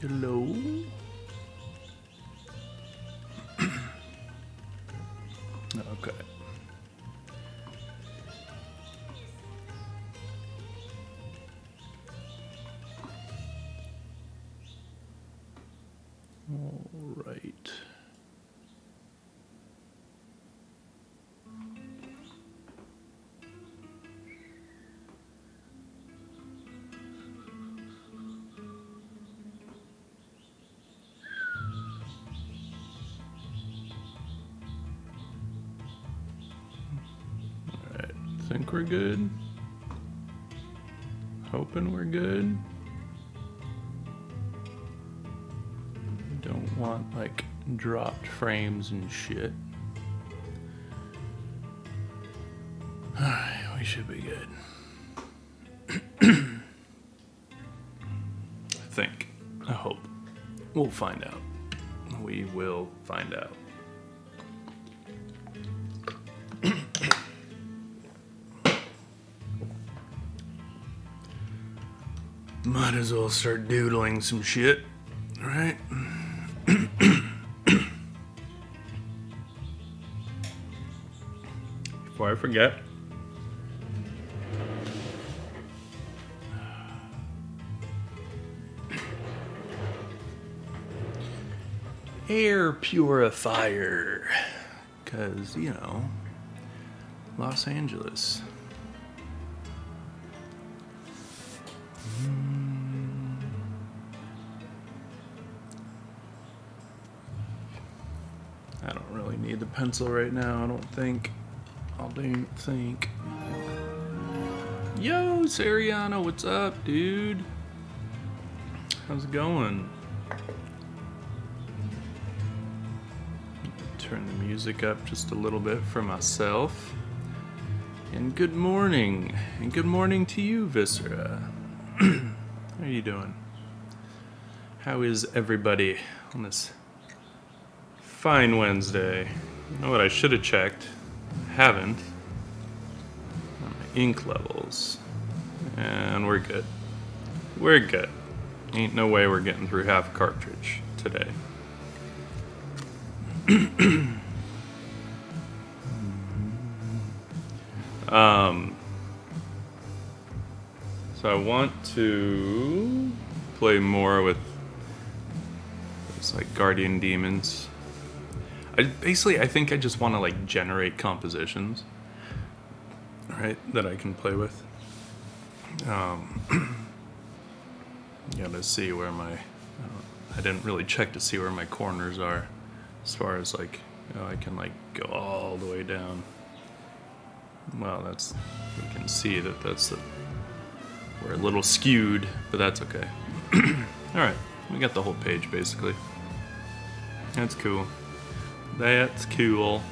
Hello. okay. Think we're good. Hoping we're good. Don't want like dropped frames and shit. Alright, we should be good. I think. I hope. We'll find out. We will find out. As well start doodling some shit, right? Before I forget. Air purifier. Because, you know, Los Angeles. Pencil right now, I don't think. I don't think. Yo, Sariano, what's up, dude? How's it going? Turn the music up just a little bit for myself. And good morning. And good morning to you, Viscera. How are you doing? How is everybody on this fine Wednesday? Know what I should have checked? Haven't. Ink levels. And we're good. We're good. Ain't no way we're getting through half a cartridge today. um, so I want to play more with it's like guardian demons. I basically I think I just want to like generate compositions, right? That I can play with. Um, gotta see where my I, I didn't really check to see where my corners are, as far as like you know, I can like go all the way down. Well, that's you can see that that's the we're a little skewed, but that's okay. all right, we got the whole page basically. That's cool. That's cool.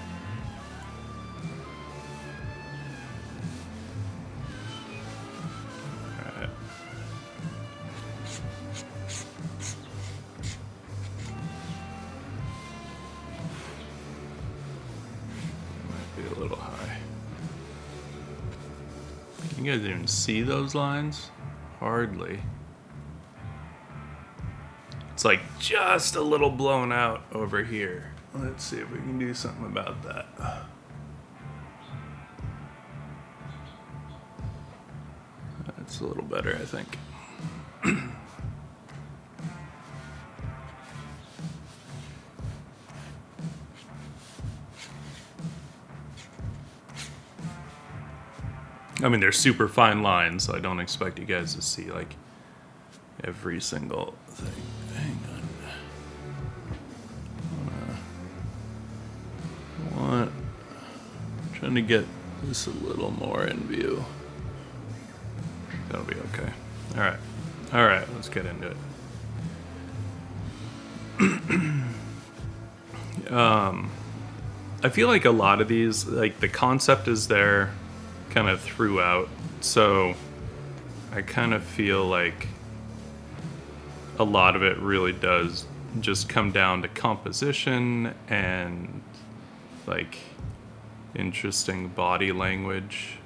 Might be a little high. Can you guys even see those lines? Hardly. It's like just a little blown out over here. Let's see if we can do something about that. That's a little better, I think. I mean, they're super fine lines, so I don't expect you guys to see like every single thing. Trying to get this a little more in view. That'll be okay. All right, all right. Let's get into it. um, I feel like a lot of these, like the concept is there, kind of throughout. So I kind of feel like a lot of it really does just come down to composition and like interesting body language.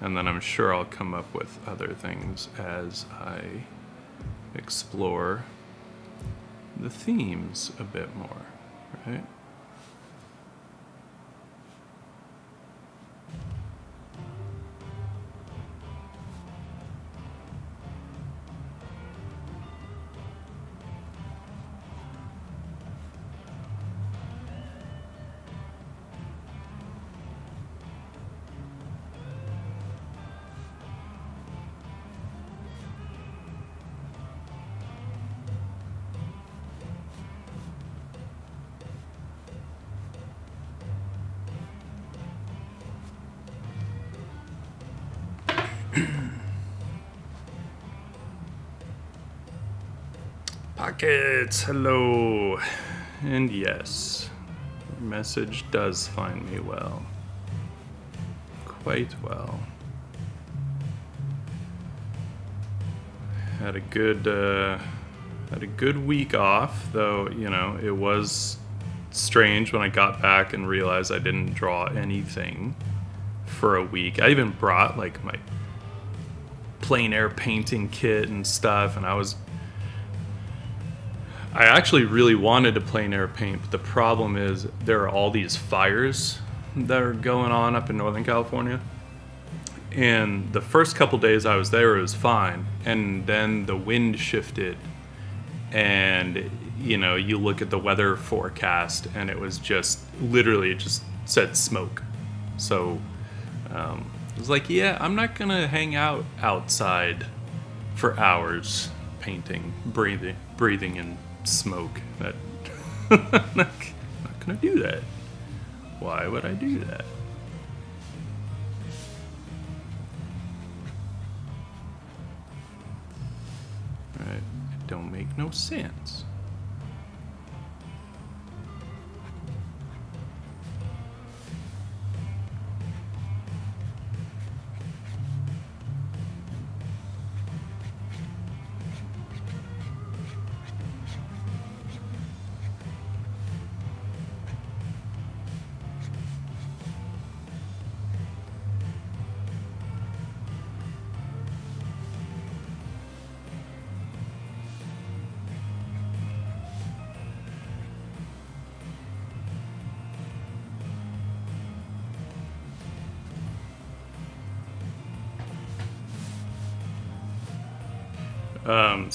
And then I'm sure I'll come up with other things as I explore. the themes a bit more, right? Pockets, hello. And yes, your message does find me well. Quite well. Had a good uh, had a good week off, though, you know, it was strange when I got back and realized I didn't draw anything for a week. I even brought like my plein air painting kit and stuff, and I was I actually really wanted to plein air paint, but the problem is there are all these fires that are going on up in Northern California. And the first couple days I was there, it was fine. And then the wind shifted, and you know, you look at the weather forecast, and it was just literally it just said smoke. So um, it was like, yeah, I'm not gonna hang out outside for hours painting, breathing, breathing in smoke. That not, not gonna do that. Why would I do that? Right, it don't make no sense.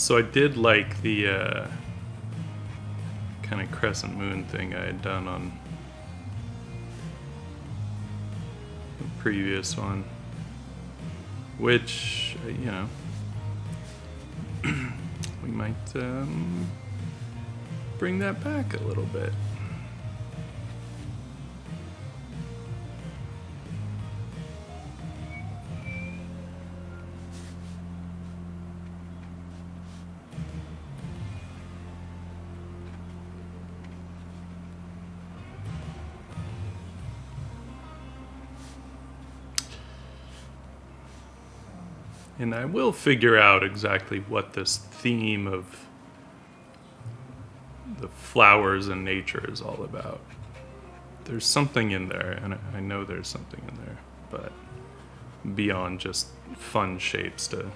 So I did like the uh, kind of crescent moon thing I had done on the previous one, which uh, you know we might um, bring that back a little bit. And I will figure out exactly what this theme of the flowers and nature is all about. There's something in there, and I know there's something in there, but beyond just fun shapes to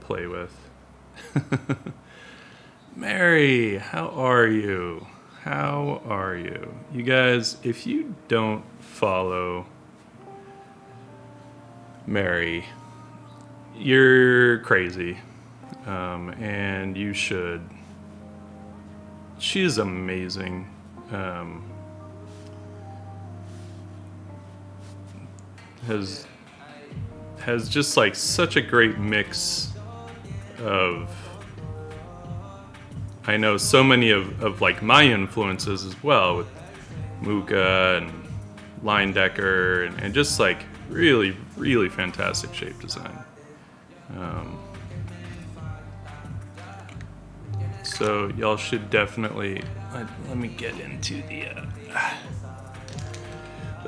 play with. Mary, how are you? How are you? You guys, if you don't follow Mary you're crazy, um, and you should. She's amazing. Um, has has just like such a great mix of I know so many of, of like my influences as well with Mucha and Leyendecker and, and just like really, really fantastic shape design. Um, so y'all should definitely let, let, me get into the. Uh,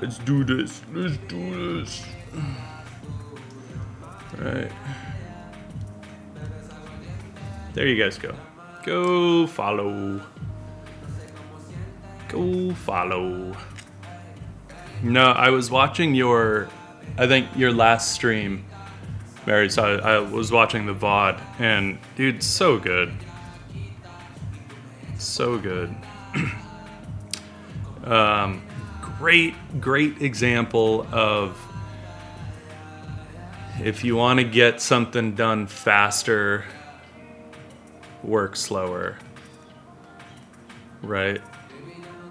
let's do this. Let's do this. Right. There you guys go. Go follow. Go follow. No, I was watching your, I think your last stream Mary, so I, I was watching the VOD, and dude, so good. so good. um, great, great example of if you want to get something done faster, work slower. Right?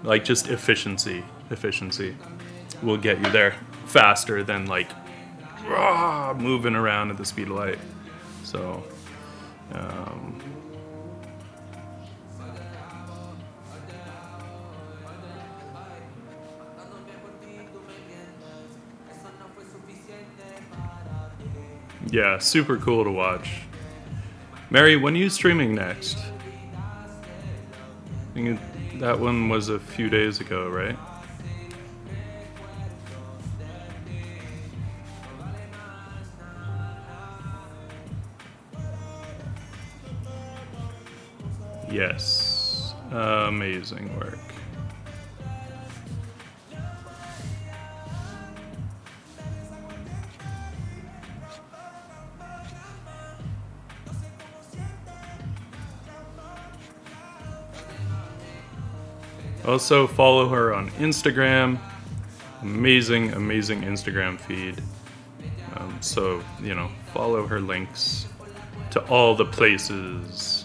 Like just efficiency. Efficiency will get you there faster than like rah, moving around at the speed of light. So, um, yeah, super cool to watch. Mary, when are you streaming next? That one was a few days ago, right? Yes. Amazing work. Also, follow her on Instagram. Amazing, amazing Instagram feed. Um, so, you know, follow her links to all the places.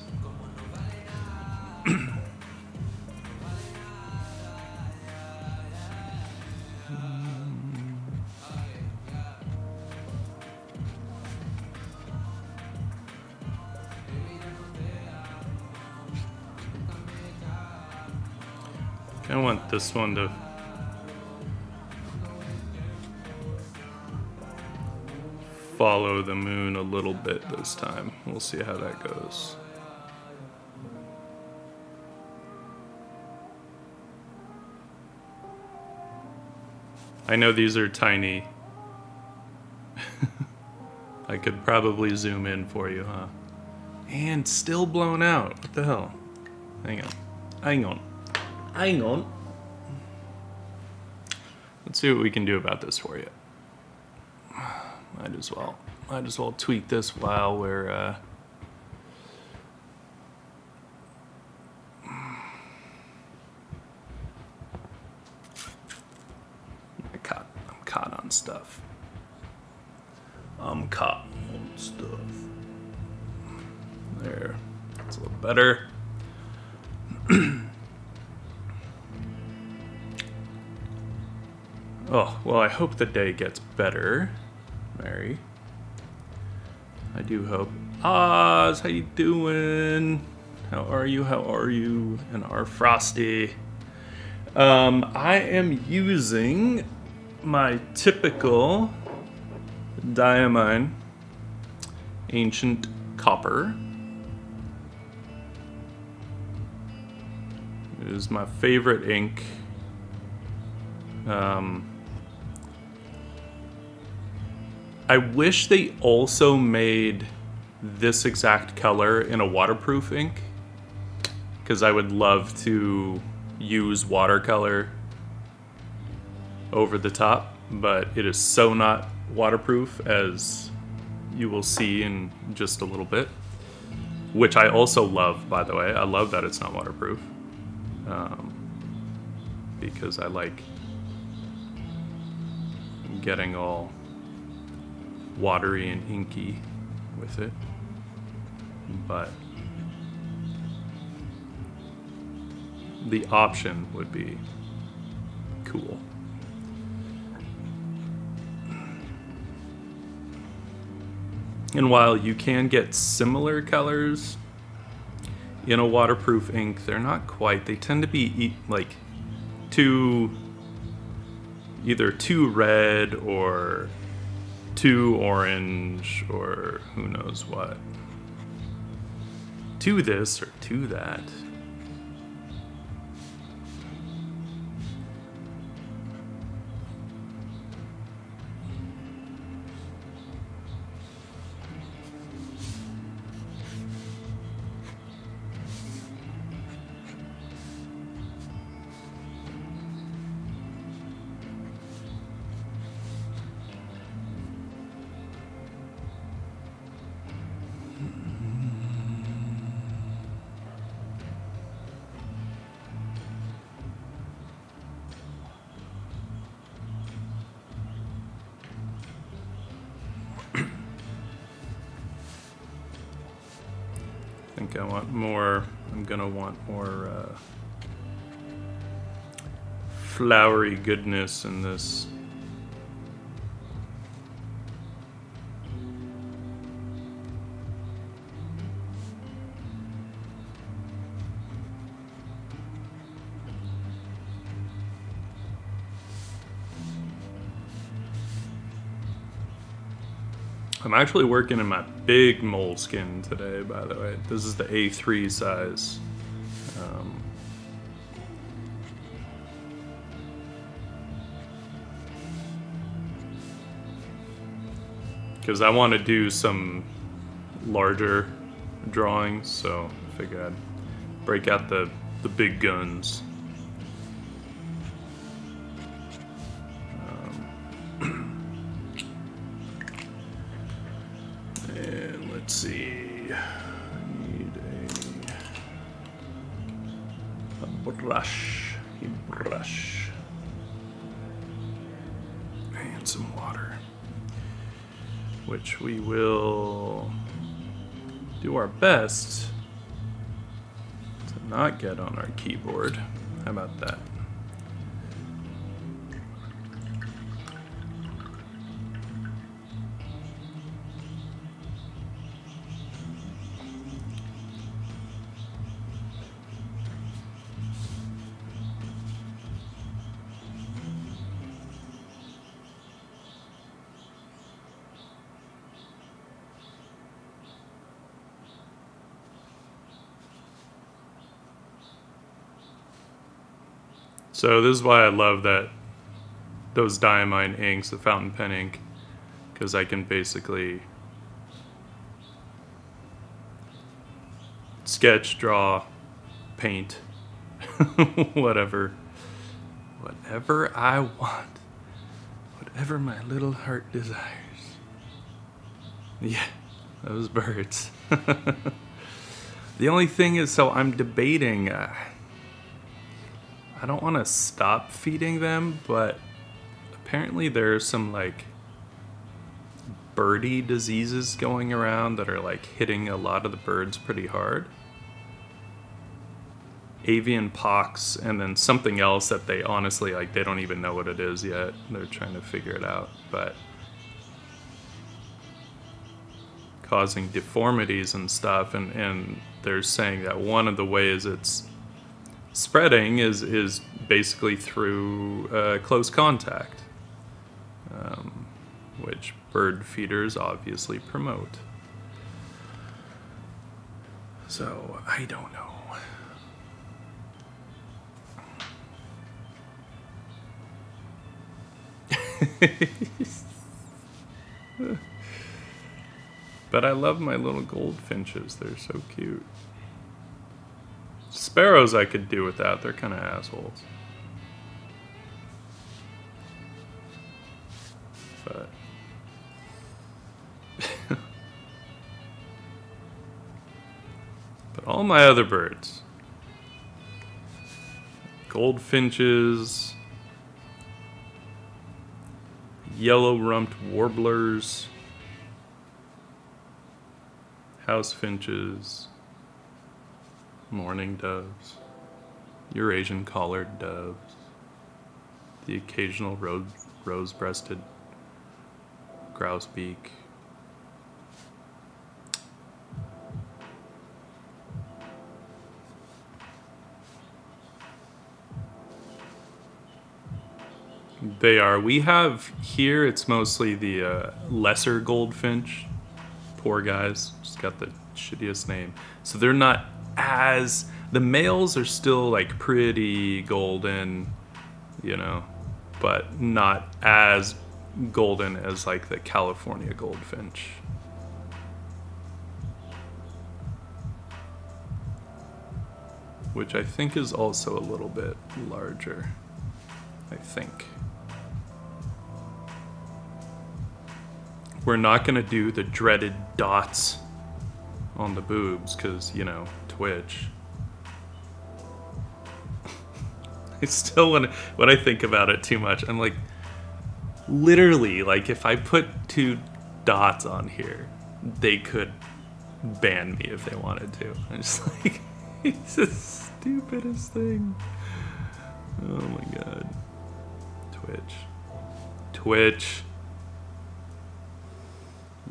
This one to follow the moon a little bit this time. We'll see how that goes. I know these are tiny. I could probably zoom in for you, huh? And still blown out. What the hell? Hang on. Hang on. Hang on. Let's see what we can do about this for you. Might as well. Might as well tweak this while we're. Uh... I caught. I'm caught on stuff. I'm caught on stuff. There. That's a little better. Oh, well, I hope the day gets better, Mary. I do hope. Oz, how you doing? How are you? How are you? And our Frosty. Um, I am using my typical diamine ancient copper. It is my favorite ink. Um, I wish they also made this exact color in a waterproof ink because I would love to use watercolor over the top, but it is so not waterproof as you will see in just a little bit, which I also love, by the way. I love that it's not waterproof um, because I like getting all watery and inky with it. But the option would be cool. And while you can get similar colors in a waterproof ink, they're not quite. They tend to be like too either too red or too orange or who knows what. To this or to that. Flowery goodness in this. I'm actually working in my big Moleskine today, by the way. This is the A3 size. Because I want to do some larger drawings, so I figured I'd break out the, the big guns. So this is why I love that those diamine inks, the fountain pen ink, because I can basically sketch, draw, paint, whatever, whatever I want, whatever my little heart desires. Yeah, those birds. the only thing is, so I'm debating. Uh, I don't want to stop feeding them, but apparently there's some like birdie diseases going around that are like hitting a lot of the birds pretty hard. Avian pox and then something else that they honestly like they don't even know what it is yet. They're trying to figure it out, but causing deformities and stuff and and they're saying that one of the ways it's spreading is is basically through uh, close contact, um, which bird feeders obviously promote. So I don't know. but I love my little goldfinches. They're so cute. Sparrows I could do without. They're kind of assholes. But. but all my other birds goldfinches, yellow rumped warblers, house finches mourning doves, Eurasian collared doves, the occasional rose, rose-breasted grosbeak. They are. We have here, it's mostly the uh, lesser goldfinch. Poor guys, just got the shittiest name. So they're not as the males are still like pretty golden, you know, but not as golden as like the California goldfinch. Which I think is also a little bit larger. I think. We're not to do the dreaded dots on the boobs because, you know, Twitch. I still when when I think about it too much, I'm like literally like if I put two dots on here, they could ban me if they wanted to. I'm just like, it's the stupidest thing. Oh my god. Twitch. Twitch.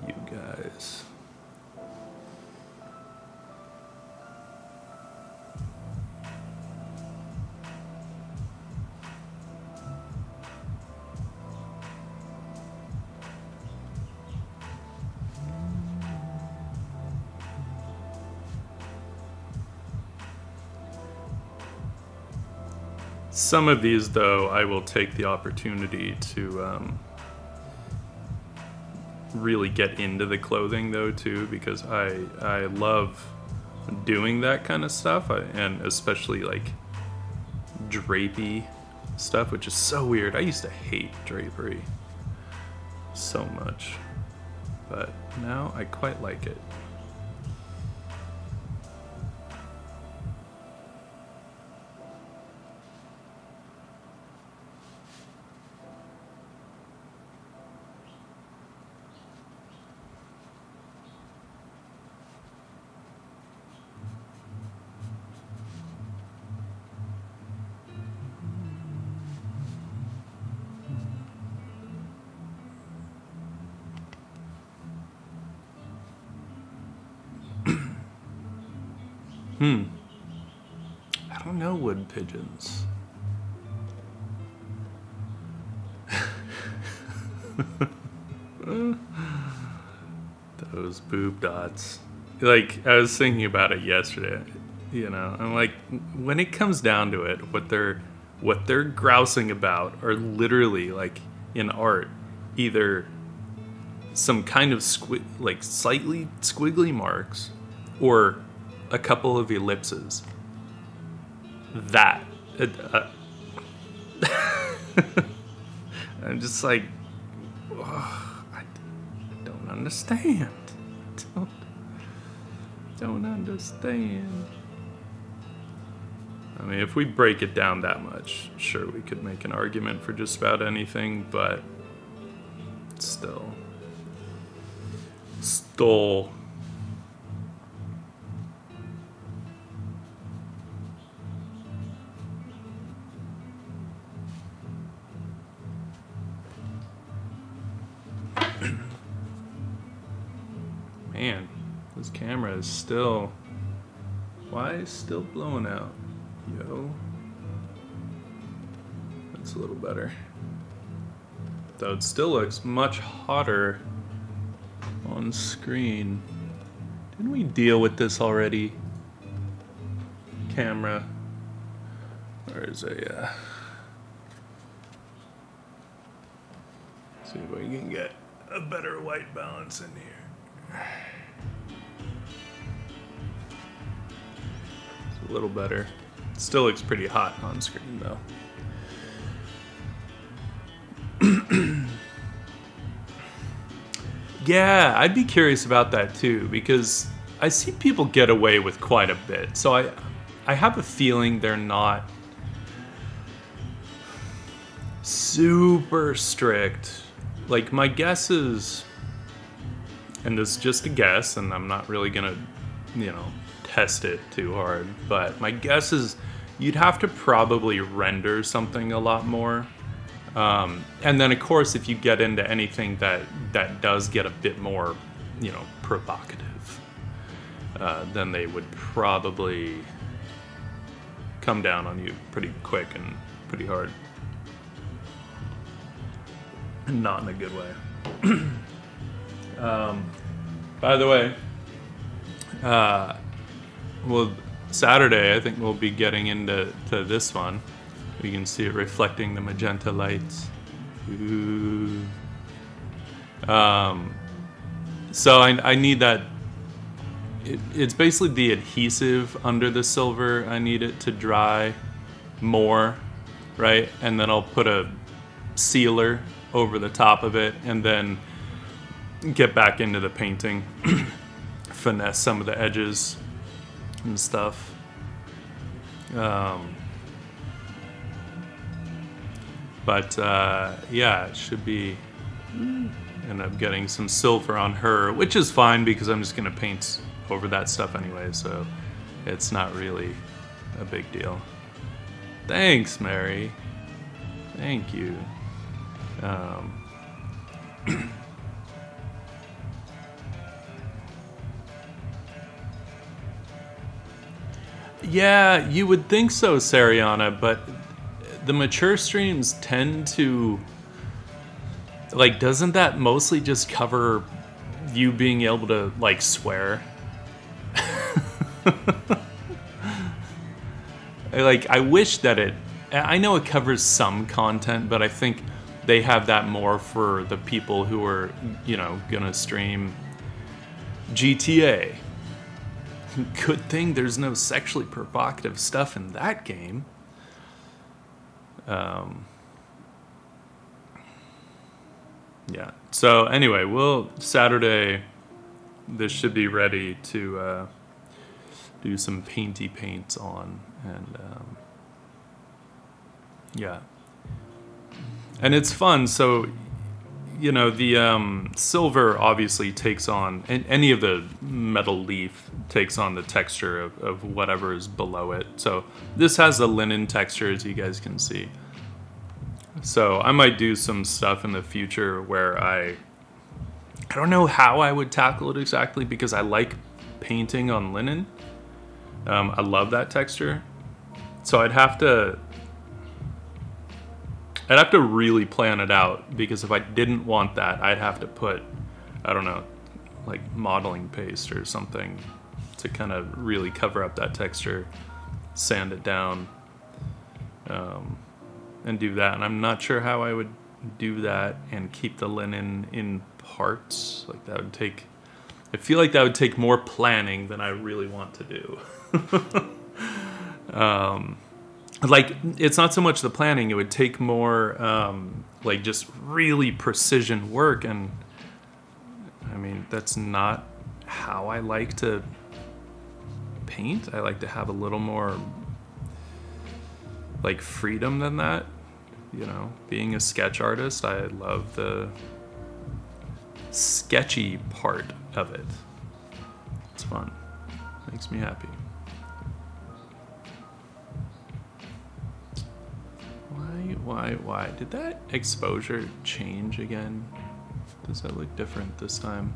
You guys. Some of these, though, I will take the opportunity to um, really get into the clothing, though, too, because I I love doing that kind of stuff, I, and especially like drapey stuff, which is so weird. I used to hate drapery so much, but now I quite like it. Dots. Like, I was thinking about it yesterday. You know, I'm like, when it comes down to it, what they're what they're grousing about are literally like in art, either some kind of squig like slightly squiggly marks or a couple of ellipses. That. Uh, uh, I'm just like, oh, I don't understand. Don't, don't understand. I mean, if we break it down that much, sure, we could make an argument for just about anything, but still. Still. Is still. Why is still blowing out? Yo. That's a little better. Though it still looks much hotter on screen. Didn't we deal with this already? Camera. Where's a. Uh... See if we can get a better white balance in here. A little better. Still looks pretty hot on screen though. yeah, I'd be curious about that too because I see people get away with quite a bit. So I I have a feeling they're not super strict. Like my guess is and this is just a guess and I'm not really going to, you know, test it too hard, but my guess is you'd have to probably render something a lot more. Um, and then, of course, if you get into anything that that does get a bit more, you know, provocative, uh, then they would probably come down on you pretty quick and pretty hard. And not in a good way. um, by the way, uh, well, Saturday I think we'll be getting into to this one. We can see it reflecting the magenta lights. Ooh. Um, so I, I need that. It, it's basically the adhesive under the silver. I need it to dry more, right? And then I'll put a sealer over the top of it and then get back into the painting, finesse some of the edges and stuff. Um, but uh, yeah, it should be end up getting some silver on her, which is fine because I'm just gonna paint over that stuff anyway, so it's not really a big deal. Thanks, Mary. Thank you. Um, yeah, you would think so, Sariana, but the mature streams tend to like doesn't that mostly just cover you being able to like swear? Like i wish that it i know it covers some content but i think they have that more for the people who are you know gonna stream gta good thing there's no sexually provocative stuff in that game um, yeah. So anyway, we'll Saturday. This should be ready to uh, do some painty paints on, and um, yeah, and it's fun. So you know the um, silver obviously takes on and any of the metal leaf takes on the texture of, of whatever is below it. So this has the linen texture as you guys can see. So i might do some stuff in the future where i i don't know how i would tackle it exactly because i like painting on linen. Um, i love that texture. So i'd have to I'd have to really plan it out because if I didn't want that, I'd have to put, I don't know, like modeling paste or something to kind of really cover up that texture, sand it down, um, and do that. And I'm not sure how I would do that and keep the linen in parts. Like that would take, I feel like that would take more planning than I really want to do. um, like it's not so much the planning it would take more um, like just really precision work and i mean that's not how i like to paint. I like to have a little more like freedom than that you know? Being a sketch artist i love the sketchy part of it. It's fun. Makes me happy why, why? why? Did that exposure change again? Does that look different this time?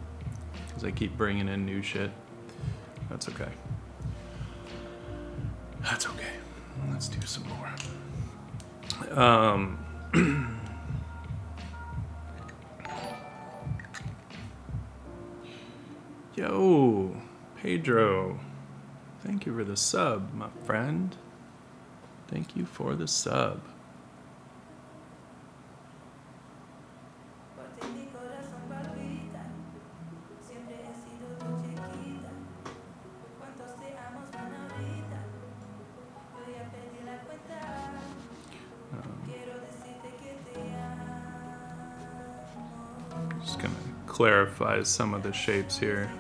Because I keep bringing in new shit. That's okay. That's okay. Let's do some more. Um, Yo, Pedro. Thank you for the sub, my friend. Thank you for the sub. Clarifies some of the shapes here.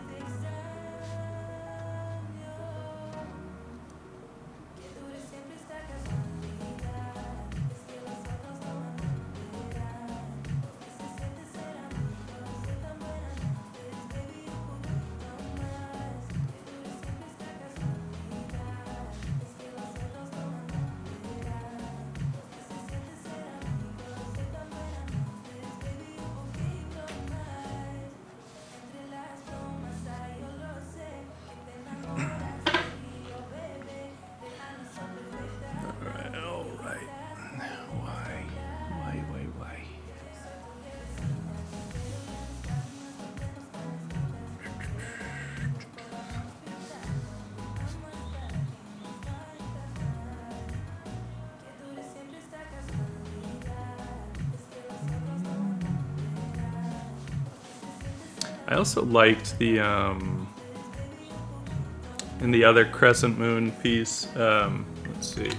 I also liked the um, in the other crescent moon piece. Um, let's see.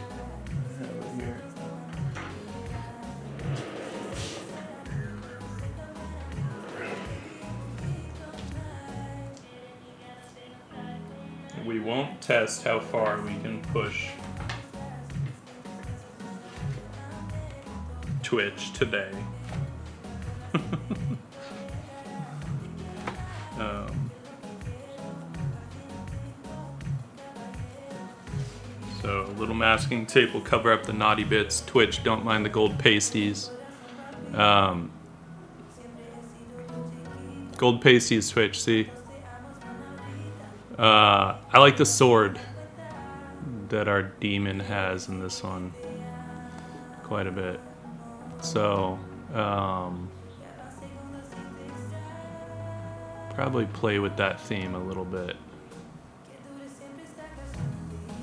We won't test how far we can push Twitch today. Masking tape will cover up the naughty bits. Twitch, don't mind the gold pasties. Um, gold pasties, Twitch, see? Uh, I like the sword that our demon has in this one quite a bit. So, um, probably play with that theme a little bit.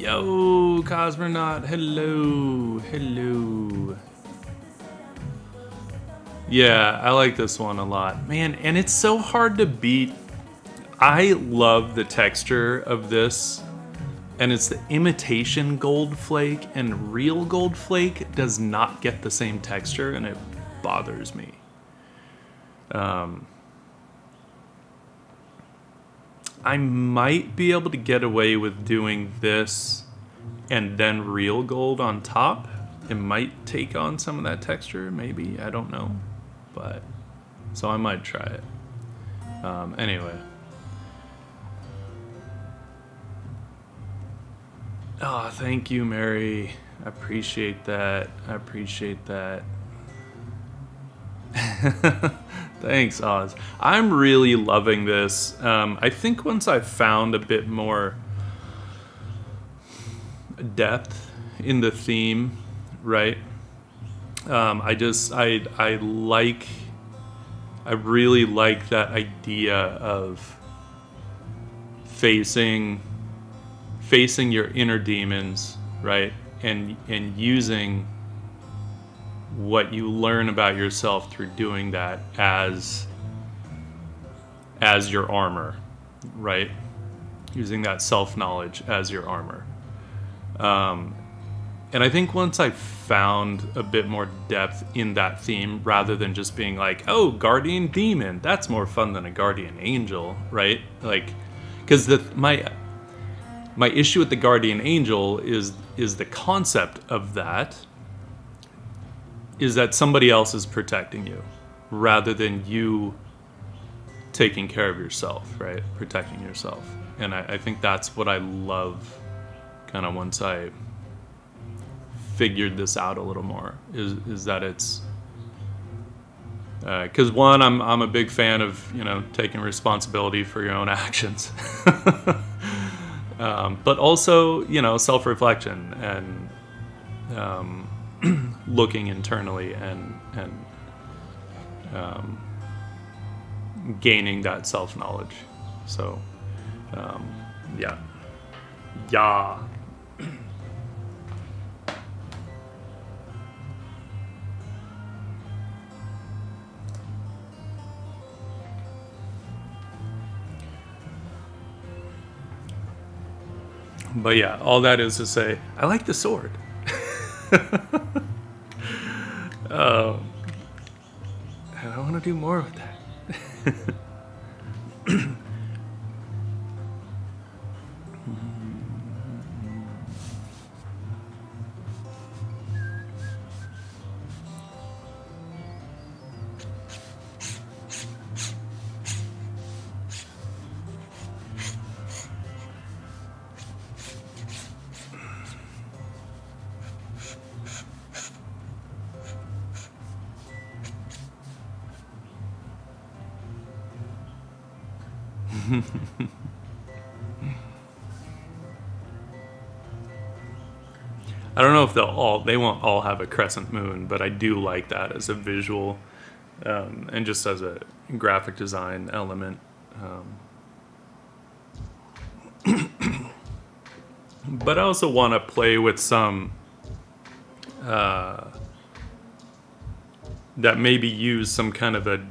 Yo, Cosmonaut, hello, hello. Yeah, I like this one a lot. Man, and it's so hard to beat. I love the texture of this. And it's the imitation gold flake, and real gold flake does not get the same texture, and it bothers me. Um, I might be able to get away with doing this and then real gold on top. It might take on some of that texture, maybe. I don't know. But, so I might try it. Um, anyway. Oh, thank you, Mary. I appreciate that. I appreciate that. Thanks, Oz. I'm really loving this. Um, I think once I've found a bit more depth in the theme, right? Um, I just I I like I really like that idea of facing facing your inner demons, right? And and using what you learn about yourself through doing that as as your armor, right? Using that self knowledge as your armor. Um, and I think once I found a bit more depth in that theme, rather than just being like, "Oh, guardian demon," that's more fun than a guardian angel, right? Like, because the my my issue with the guardian angel is is the concept of that is that somebody else is protecting you rather than you taking care of yourself, right? Protecting yourself. And I, I think that's what I love kind of once I figured this out a little more is, is that it's because uh, one I'm, I'm a big fan of you know taking responsibility for your own actions um, but also you know self-reflection and um, looking internally and and um, gaining that self knowledge. So, um, yeah, yeah. But yeah, all that is to say, I like the sword. Um, and I want to do more with that. I don't know if they'll all they won't all have a crescent moon, but I do like that as a visual um, and just as a graphic design element. Um, but I also want to play with some uh, that maybe use some kind of a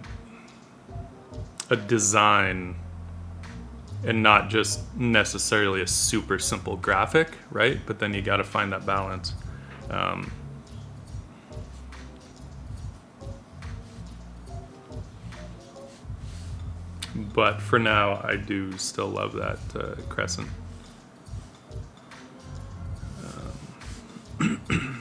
a design and not just necessarily a super simple graphic, right? But then you got to find that balance. Um, but for now, I do still love that uh, crescent. Um,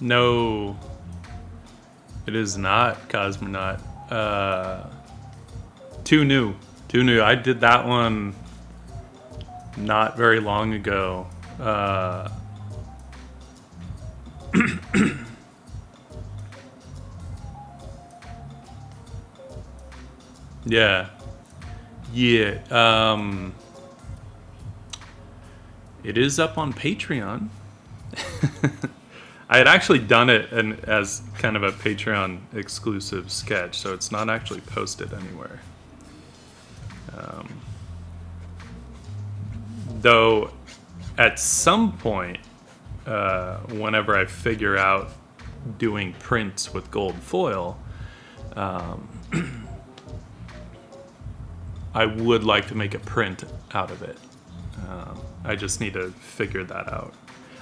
No, it is not Cosmonaut. Uh, too new. Too new. I did that one not very long ago. Uh, yeah. Yeah. Um, it is up on Patreon. I had actually done it and as kind of a Patreon exclusive sketch, so it's not actually posted anywhere. Um, though, at some point, uh, whenever I figure out doing prints with gold foil, um, I would like to make a print out of it. Um, I just need to figure that out.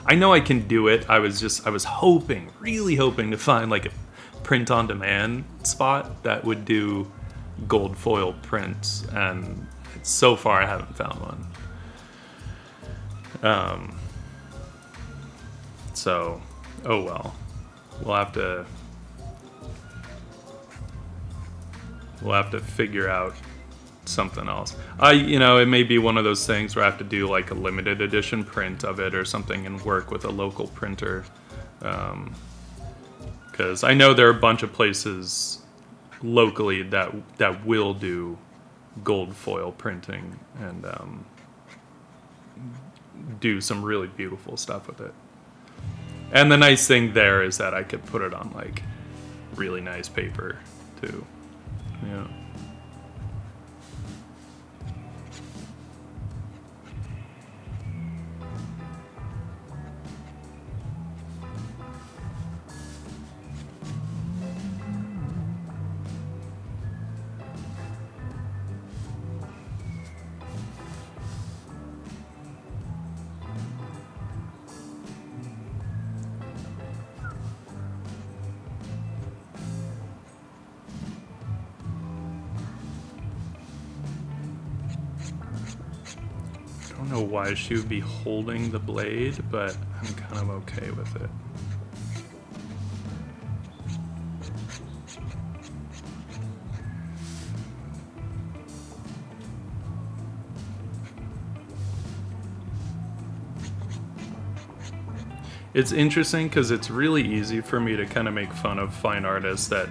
I know I can do it. I was just I was hoping, really hoping to find like a print on demand spot that would do gold foil prints and so far I haven't found one. Um so oh well. We'll have to we'll have to figure out something else. I, you know, it may be one of those things where I have to do like a limited edition print of it or something and work with a local printer. Because um, I know there are a bunch of places locally that that will do gold foil printing and um, do some really beautiful stuff with it. And the nice thing there is that I could put it on like really nice paper too. Yeah. Why she would be holding the blade, but I'm kind of okay with it. It's interesting because it's really easy for me to kind of make fun of fine artists that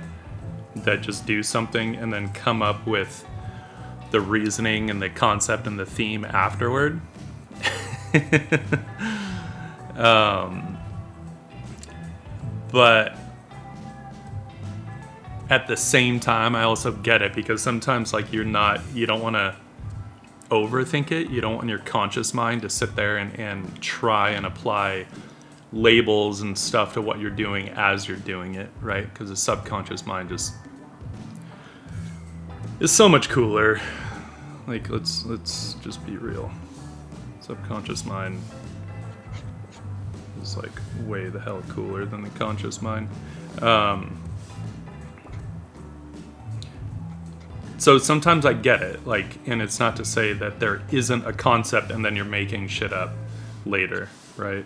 that just do something and then come up with the reasoning and the concept and the theme afterward. um, but at the same time, I also get it because sometimes, like, you're not, you don't want to overthink it. You don't want your conscious mind to sit there and, and try and apply labels and stuff to what you're doing as you're doing it, right? Because the subconscious mind just is so much cooler. Like let's let's just be real. Subconscious mind is like way the hell cooler than the conscious mind. Um, so sometimes I get it, like, and it's not to say that there isn't a concept and then you're making shit up later, right?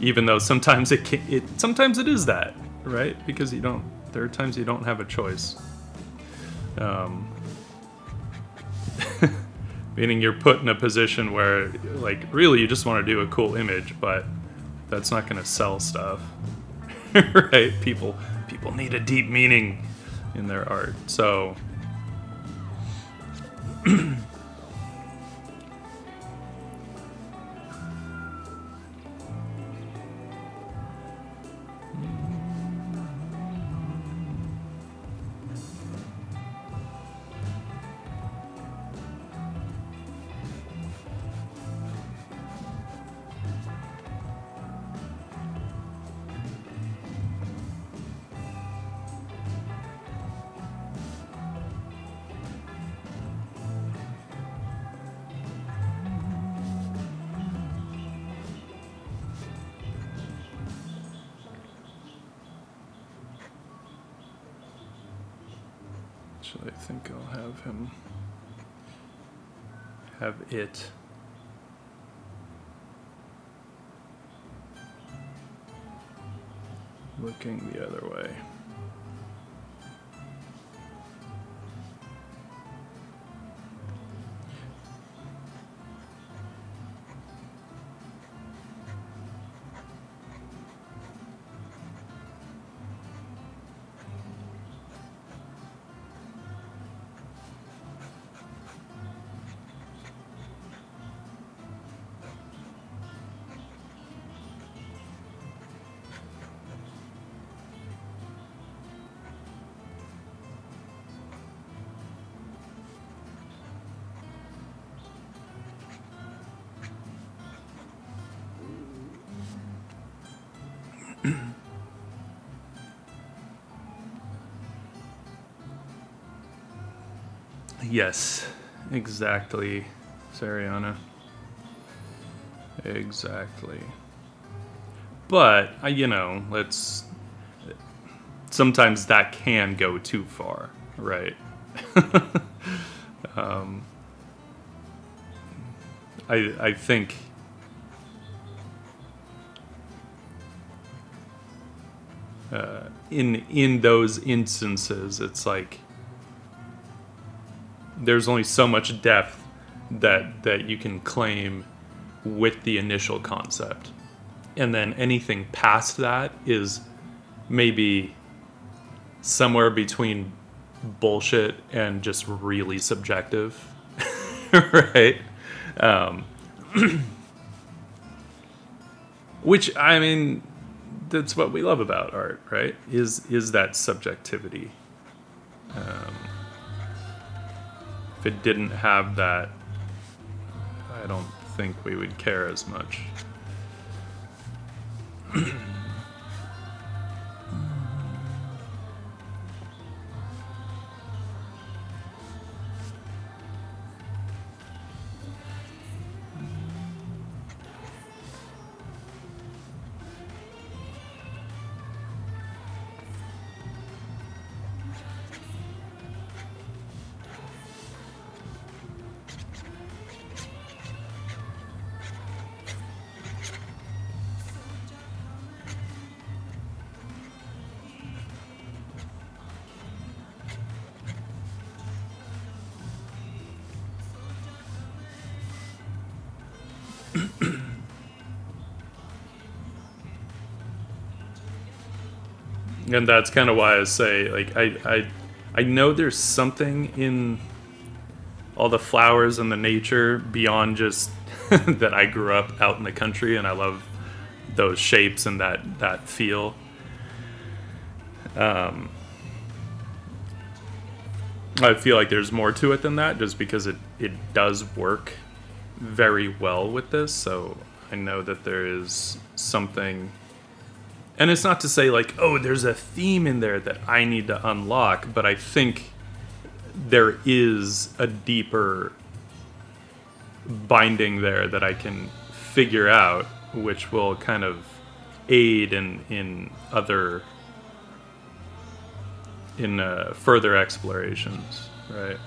Even though sometimes it can, it sometimes it is that, right? Because you don't. There are times you don't have a choice. Um, meaning you're put in a position where like really you just want to do a cool image but that's not going to sell stuff. Right? People people need a deep meaning in their art so it. looking the other way. Yes, exactly, Sariana. Exactly. But, uh, you know, let's. Sometimes that can go too far, right? um, I, I think. Uh, in in those instances, it's like there's only so much depth that that you can claim with the initial concept. And then anything past that is maybe somewhere between bullshit and just really subjective right? Um, which i mean that's what we love about art right? Is is that subjectivity. Um, if it didn't have that, I don't think we would care as much. and that's kind of why I say like I I I know there's something in all the flowers and the nature beyond just that I grew up out in the country and I love those shapes and that that feel. Um, I feel like there's more to it than that, just because it it does work very well with this. So I know that there is something and it's not to say like oh there's a theme in there that i need to unlock but i think there is a deeper binding there that i can figure out which will kind of aid in in other in uh, further explorations right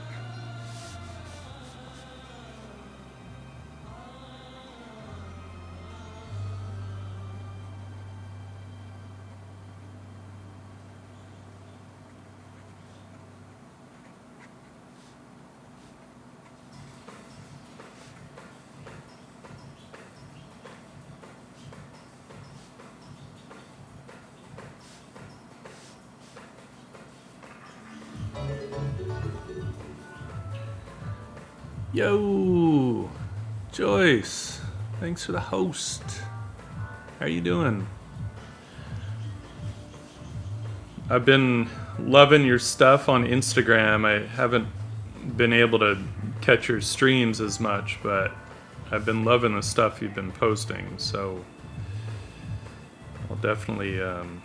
thanks for the host. How are you doing? I've been loving your stuff on Instagram. I haven't been able to catch your streams as much, but I've been loving the stuff you've been posting. So I'll definitely um,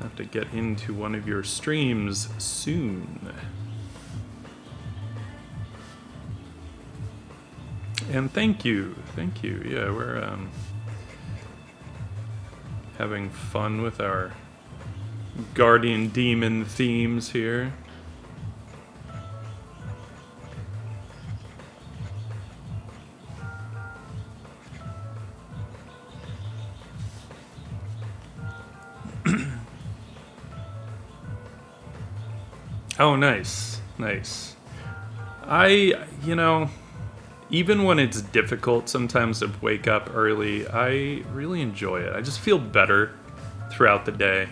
have to get into one of your streams soon. And thank you, thank you. Yeah, we're um, having fun with our guardian demon themes here. oh, nice, nice. I, you know even when it's difficult sometimes to wake up early, I really enjoy it. I just feel better throughout the day.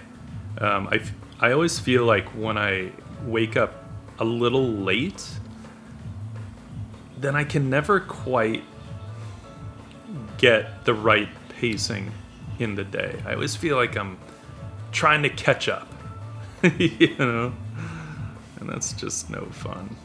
Um, I, I always feel like when I wake up a little late, then I can never quite get the right pacing in the day. I always feel like I'm trying to catch up, you know? And that's just no fun.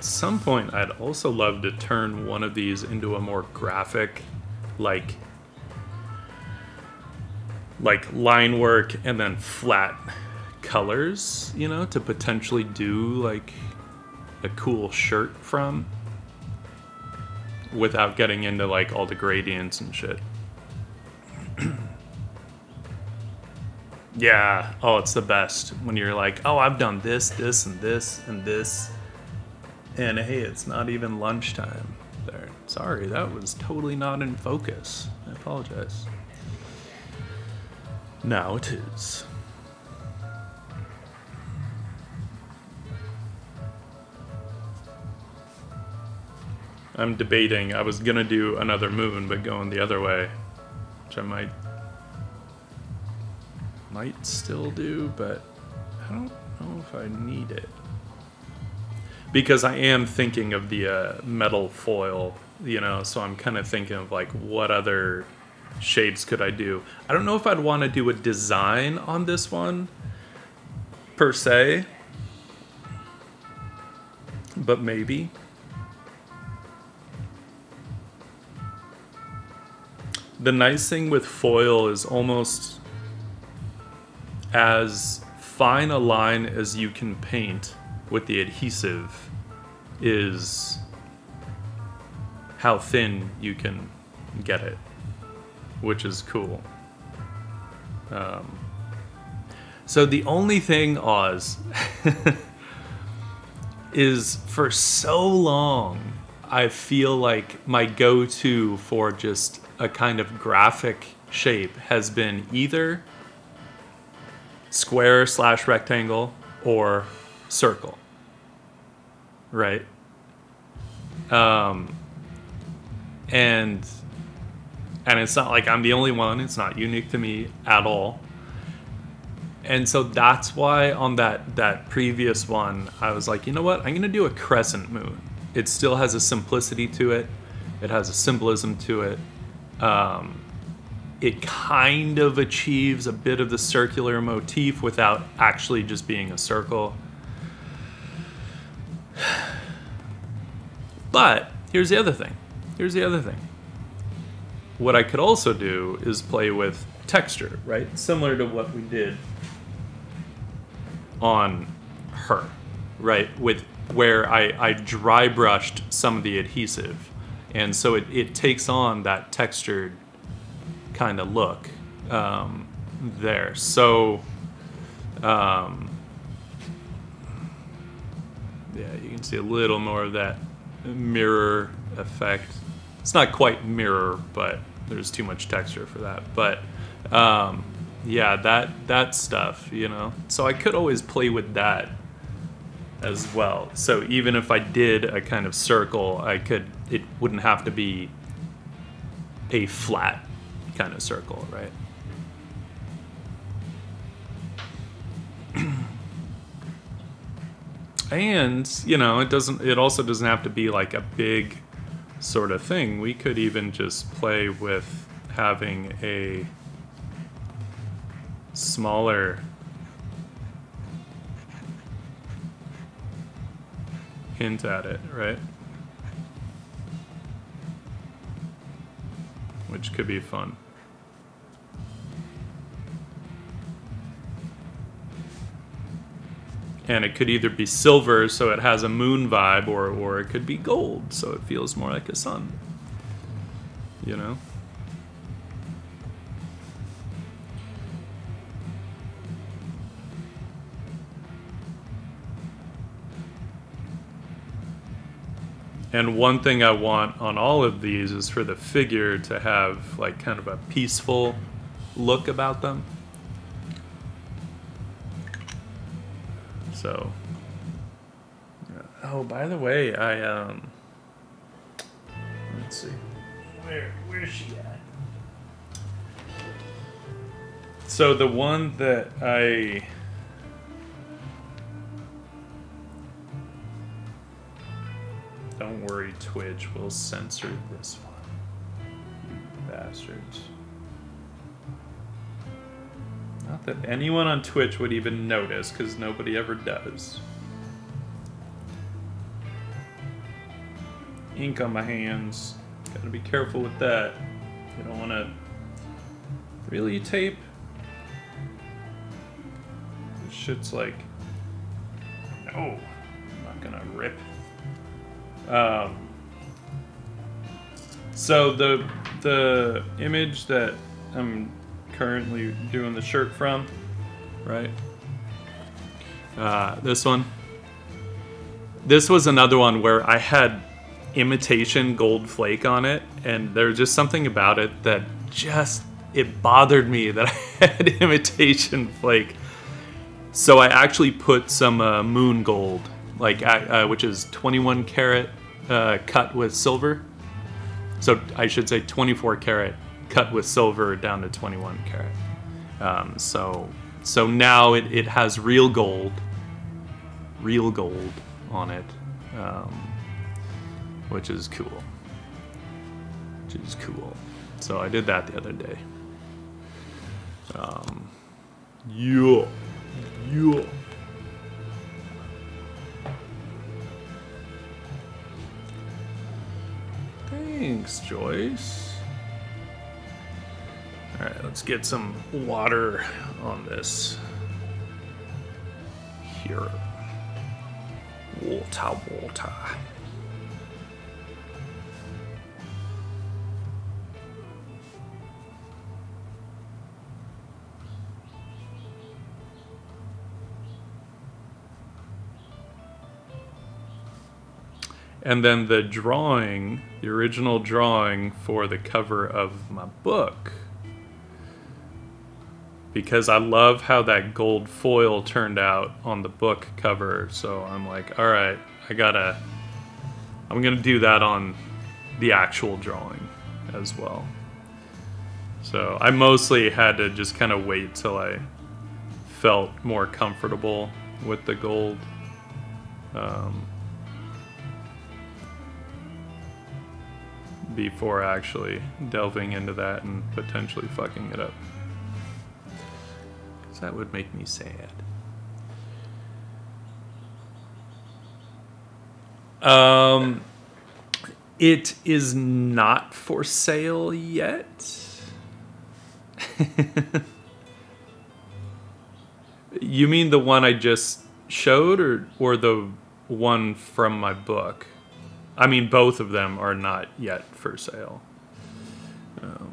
At some point, I'd also love to turn one of these into a more graphic, like, like line work and then flat colors, you know, to potentially do like a cool shirt from without getting into like all the gradients and shit. yeah, oh, it's the best when you're like, oh, I've done this, this, and this, and this and hey, it's not even lunchtime there. Sorry, that was totally not in focus. I apologize. Now it is. I'm debating. I was gonna do another moon, but going the other way, which I might might still do, but I don't know if I need it because I am thinking of the uh, metal foil, you know, so I'm kind of thinking of like what other shapes could I do. I don't know if I'd want to do a design on this one per se, but maybe. The nice thing with foil is almost as fine a line as you can paint with the adhesive is how thin you can get it, which is cool. Um, so the only thing, Oz, is for so long, I feel like my go to for just a kind of graphic shape has been either square slash rectangle or circle right? Um, and and it's not like I'm the only one. It's not unique to me at all. And so that's why on that that previous one, I was like, you know what? I'm gonna do a crescent moon. It still has a simplicity to it. It has a symbolism to it. Um, it kind of achieves a bit of the circular motif without actually just being a circle. But here's the other thing. Here's the other thing. What I could also do is play with texture, right? Similar to what we did on her, right? With where I, I dry brushed some of the adhesive. And so it, it takes on that textured kind of look um, there. So, um, yeah, you can see a little more of that mirror effect. It's not quite mirror, but there's too much texture for that. But um, yeah, that that stuff, you know. So I could always play with that as well. So even if I did a kind of circle, I could. It wouldn't have to be a flat kind of circle, right? And you know it doesn't it also doesn't have to be like a big sort of thing. We could even just play with having a smaller hint at it right? Which could be fun and it could either be silver, so it has a moon vibe, or or it could be gold, so it feels more like a sun. You know. And one thing I want on all of these is for the figure to have like kind of a peaceful look about them. So, oh, by the way, I um, let's see, where where's she at? So the one that I don't worry, Twitch We'll censor this one, you bastards. Not that anyone on Twitch would even notice, because nobody ever does. Ink on my hands. Gotta be careful with that. You don't want to really tape. This shit's like, no, I'm not gonna rip. Um, so the the image that I'm currently doing the shirt from, right? Uh, this one. This was another one where I had imitation gold flake on it, and there's just something about it that just it bothered me that I had imitation flake. So I actually put some uh, moon gold, like uh, which is 21 karat uh, cut with silver. So I should say 24 karat cut with silver down to 21 karat. Um, so so now it, it has real gold, real gold on it, um, which is cool. Which is cool. So I did that the other day. Um, yeah, yeah. Thanks, Joyce. All right, let's get some water on this. Here. Water, water. And then the drawing, the original drawing for the cover of my book because I love how that gold foil turned out on the book cover. So I'm like, all right, I gotta, I'm gonna do that on the actual drawing as well. So I mostly had to just kind of wait till I felt more comfortable with the gold. Um, before actually delving into that and potentially fucking it up that would make me sad. Um, it is not for sale yet. you mean the one I just showed, or or the one from my book? I mean, both of them are not yet for sale. Um,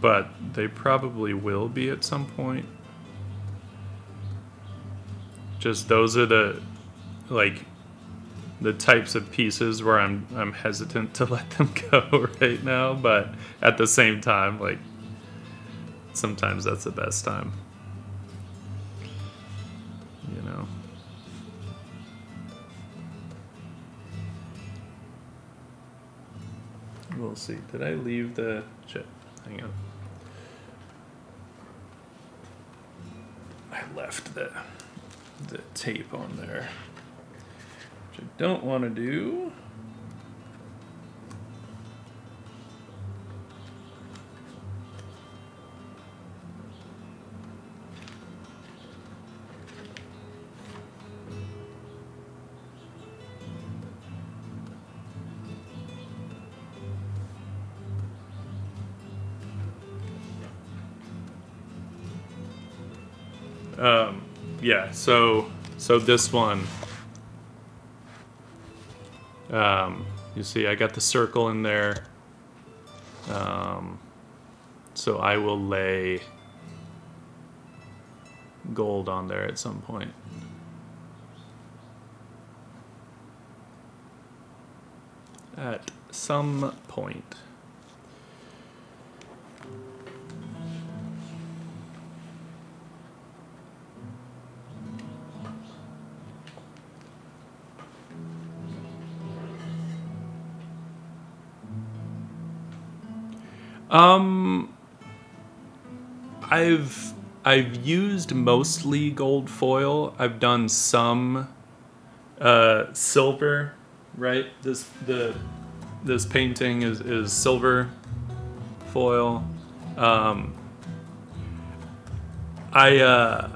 but they probably will be at some point. Just those are the like the types of pieces where I'm I'm hesitant to let them go right now, but at the same time like sometimes that's the best time. You know. We'll see. Did I leave the shit? Hang on. I left the the tape on there, which I don't want to do. So so this one, um, you see, I got the circle in there. Um, so I will lay gold on there at some point. At some point. Um, I've I've used mostly gold foil. I've done some uh, silver. Right. This the this painting is is silver foil. Um, I uh,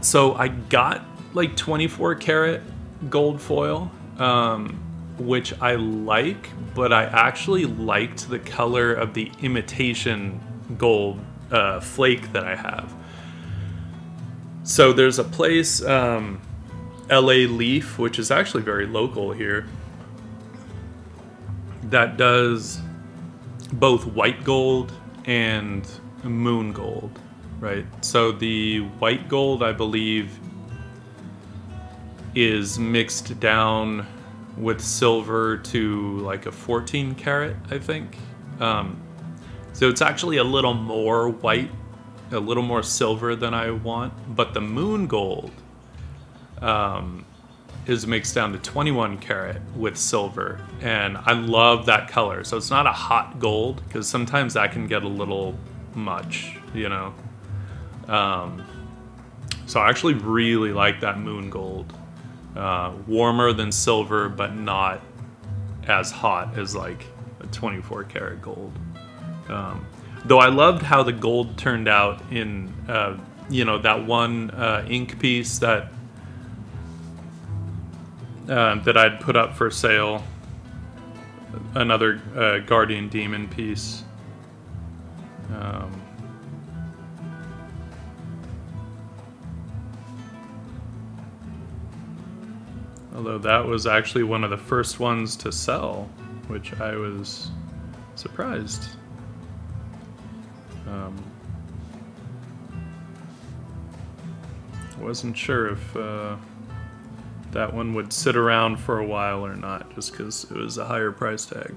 so I got like 24 karat gold foil, um, which I like, but I actually liked the color of the imitation gold uh, flake that I have. So there's a place, um, LA Leaf, which is actually very local here, that does both white gold and moon gold, right? So the white gold, I believe, is mixed down with silver to like a 14 karat, I think. Um, so it's actually a little more white, a little more silver than I want. But the moon gold um, is mixed down to 21 karat with silver. And I love that color. So it's not a hot gold because sometimes that can get a little much, you know. Um, so I actually really like that moon gold uh, warmer than silver, but not as hot as like a 24 karat gold. Um, though I loved how the gold turned out in, uh, you know, that one uh, ink piece that uh, that I'd put up for sale. Another uh, Guardian Demon piece. Um, Although that was actually one of the first ones to sell, which I was surprised. Um, wasn't sure if uh, that one would sit around for a while or not, just because it was a higher price tag.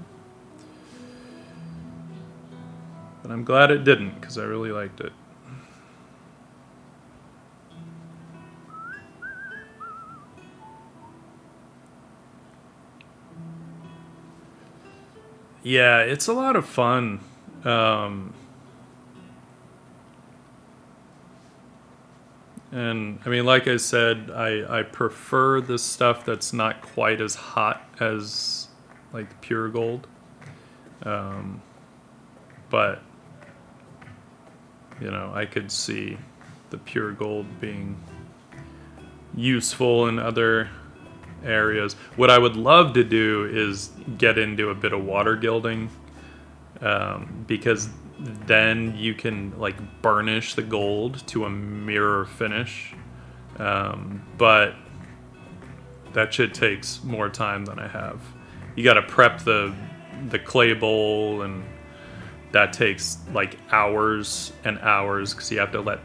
But I'm glad it didn't, because I really liked it. Yeah, it's a lot of fun. Um, and I mean, like I said, I, I prefer the stuff that's not quite as hot as like pure gold. Um, but, you know, I could see the pure gold being useful in other areas. What I would love to do is get into a bit of water gilding um, because then you can like burnish the gold to a mirror finish. Um, but that shit takes more time than I have. You got to prep the the clay bole and that takes like hours and hours because you have to let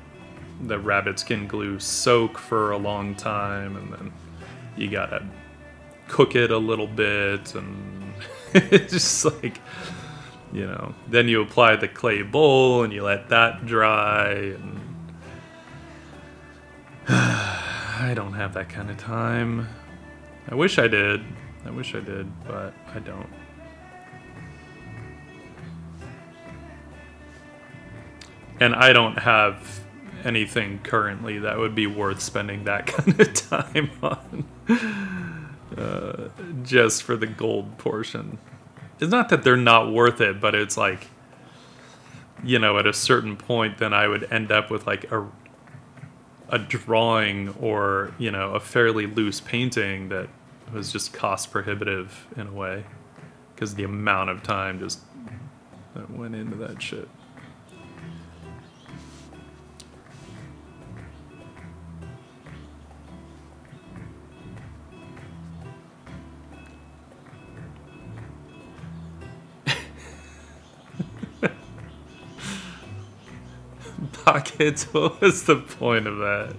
the rabbit skin glue soak for a long time and then you gotta cook it a little bit and it's just like you know then you apply the clay bole and you let that dry and i don't have that kind of time. I wish i did. I wish i did but i don't. And i don't have anything currently that would be worth spending that kind of time on. Uh, just for the gold portion. It's not that they're not worth it, but it's like, you know, at a certain point, then I would end up with like a a drawing or you know a fairly loose painting that was just cost prohibitive in a way because the amount of time just that went into that shit. Pockets. What was the point of that?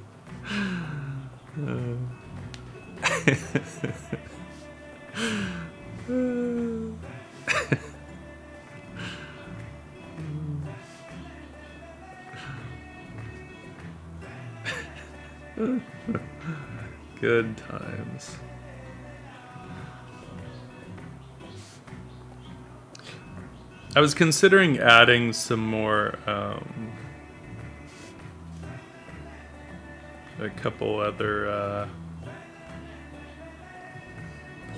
Good times. I was considering adding some more, um, a couple other uh,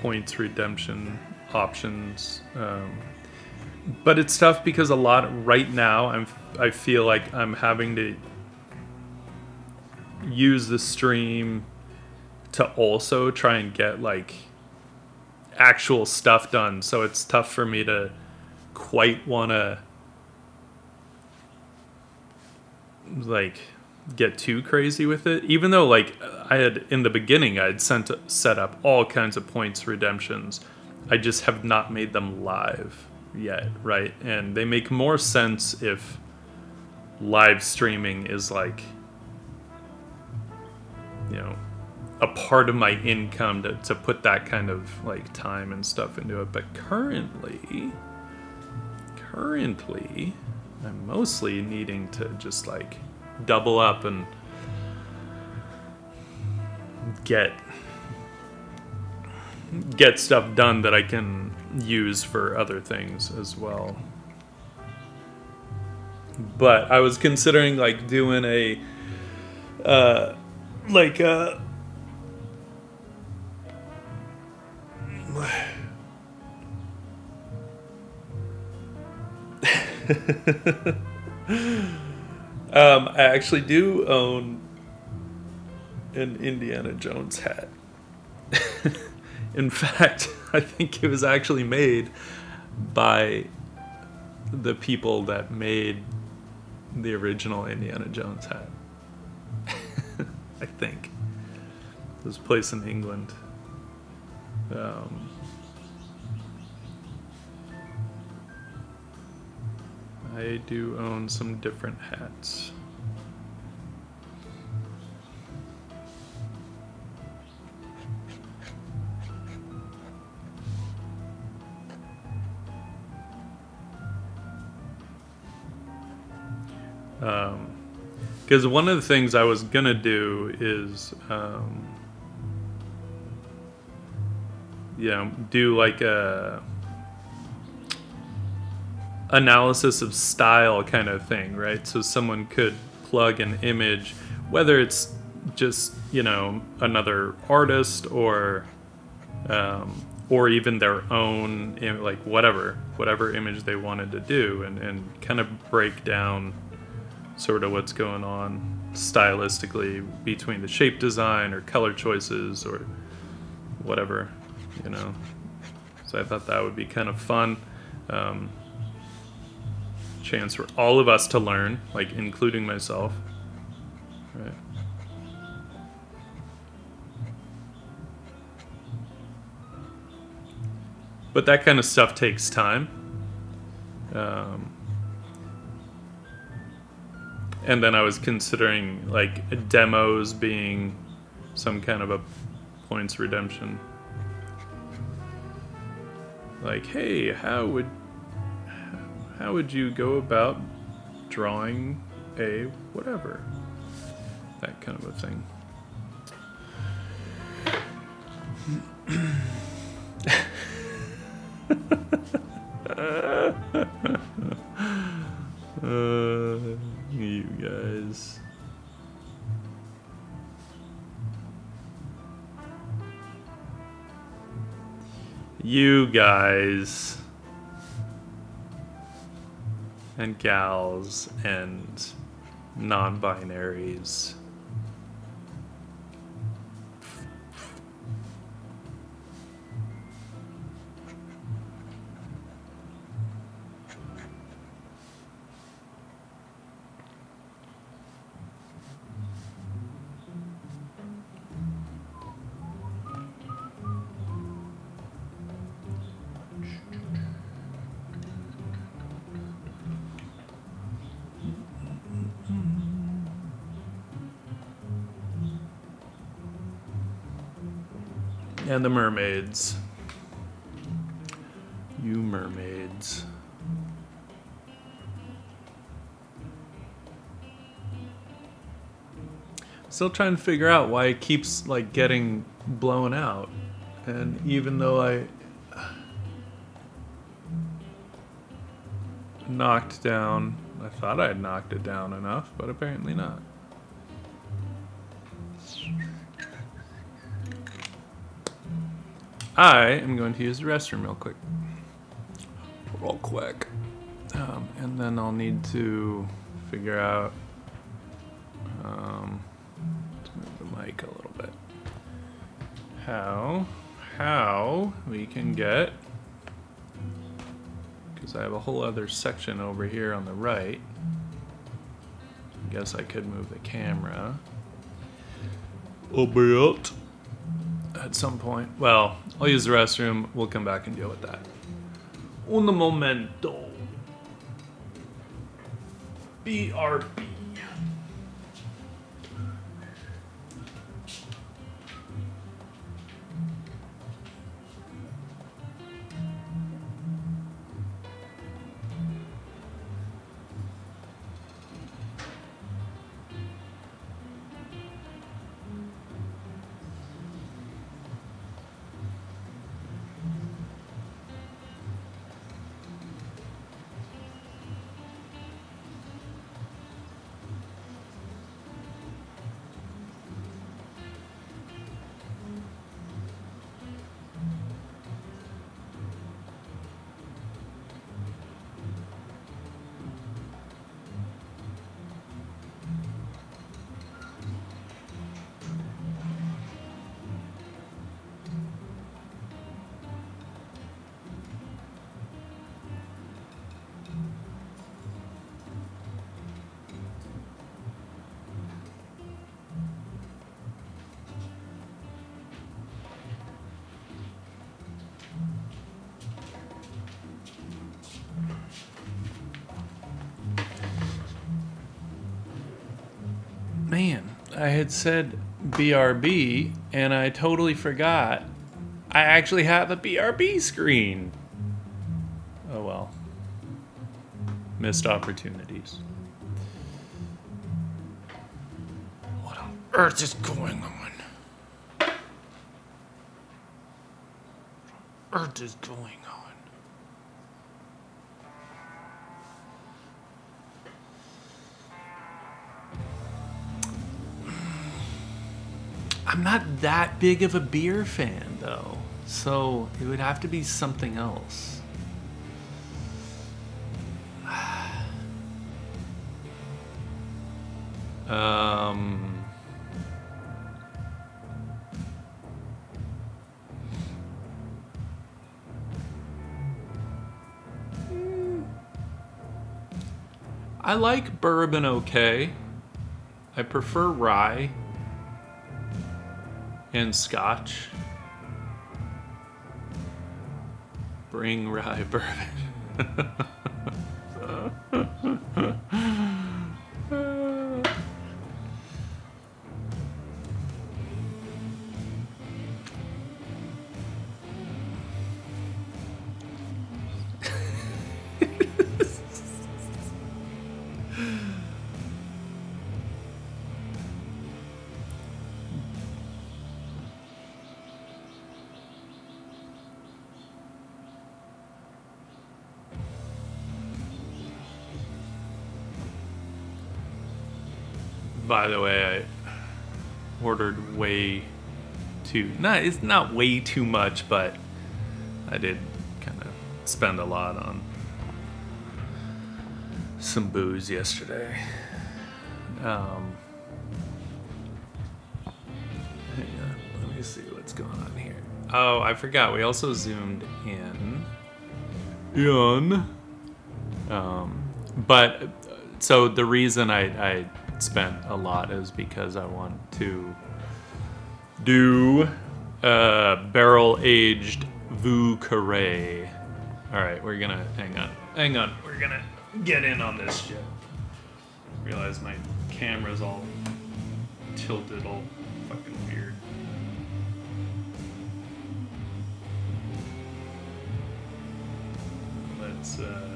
points redemption options, um, but it's tough because a lot right now I'm I feel like I'm having to use the stream to also try and get like actual stuff done, so it's tough for me to quite want to like get too crazy with it. Even though like i had in the beginning i had sent set up all kinds of points redemptions. I just have not made them live yet right? And they make more sense if live streaming is like you know a part of my income to, to put that kind of like time and stuff into it. But currently currently I'm mostly needing to just like double up and get get stuff done that I can use for other things as well. But I was considering like doing a uh like uh um, I actually do own an Indiana Jones hat. In fact, I think it was actually made by the people that made the original Indiana Jones hat. I think. It was placed in England. Um, I do own some different hats. Um because um, one of the things I was gonna do is, um, do like a analysis of style kind of thing, right? So someone could plug an image, whether it's just you know another artist or um, or even their own like whatever whatever image they wanted to do and, and kind of break down sort of what's going on stylistically between the shape design or color choices or whatever you know so i thought that would be kind of fun um, chance for all of us to learn, like including myself. Right. But that kind of stuff takes time. Um, and then I was considering like demos being some kind of a points redemption. Like, hey, how would how would you go about drawing a whatever? That kind of a thing. uh, you guys. You guys and gals and non binaries. The mermaids. You mermaids. Still trying to figure out why it keeps like getting blown out. And even though I knocked down, I thought I had knocked it down enough, but apparently not. I am going to use the restroom real quick. Real quick. Um, and then I'll need to figure out um, move the mic a little bit. How, how we can get, because I have a whole other section over here on the right. I guess I could move the camera a bit at some point. Well, I'll use the restroom. We'll come back and deal with that. Un momento. BRB. I had said BRB and I totally forgot. I actually have a BRB screen. Oh well. Missed opportunities. What on earth is going on? What on earth is going on? That big of a beer fan though. So it would have to be something else. um I like bourbon okay. I prefer rye and scotch. Bring rye bourbon. By the way, I ordered way too not it's not way too much, but I did kind of spend a lot on some booze yesterday. Um, on, let me see what's going on here. Oh, I forgot. We also zoomed in. In. Um, but so the reason I, I spent a lot is because I want to do a barrel aged Vieux Carre. All right, we're gonna hang on, hang on. We're gonna get in on this shit. Realize my camera's all tilted, all fucking weird. Let's. Uh,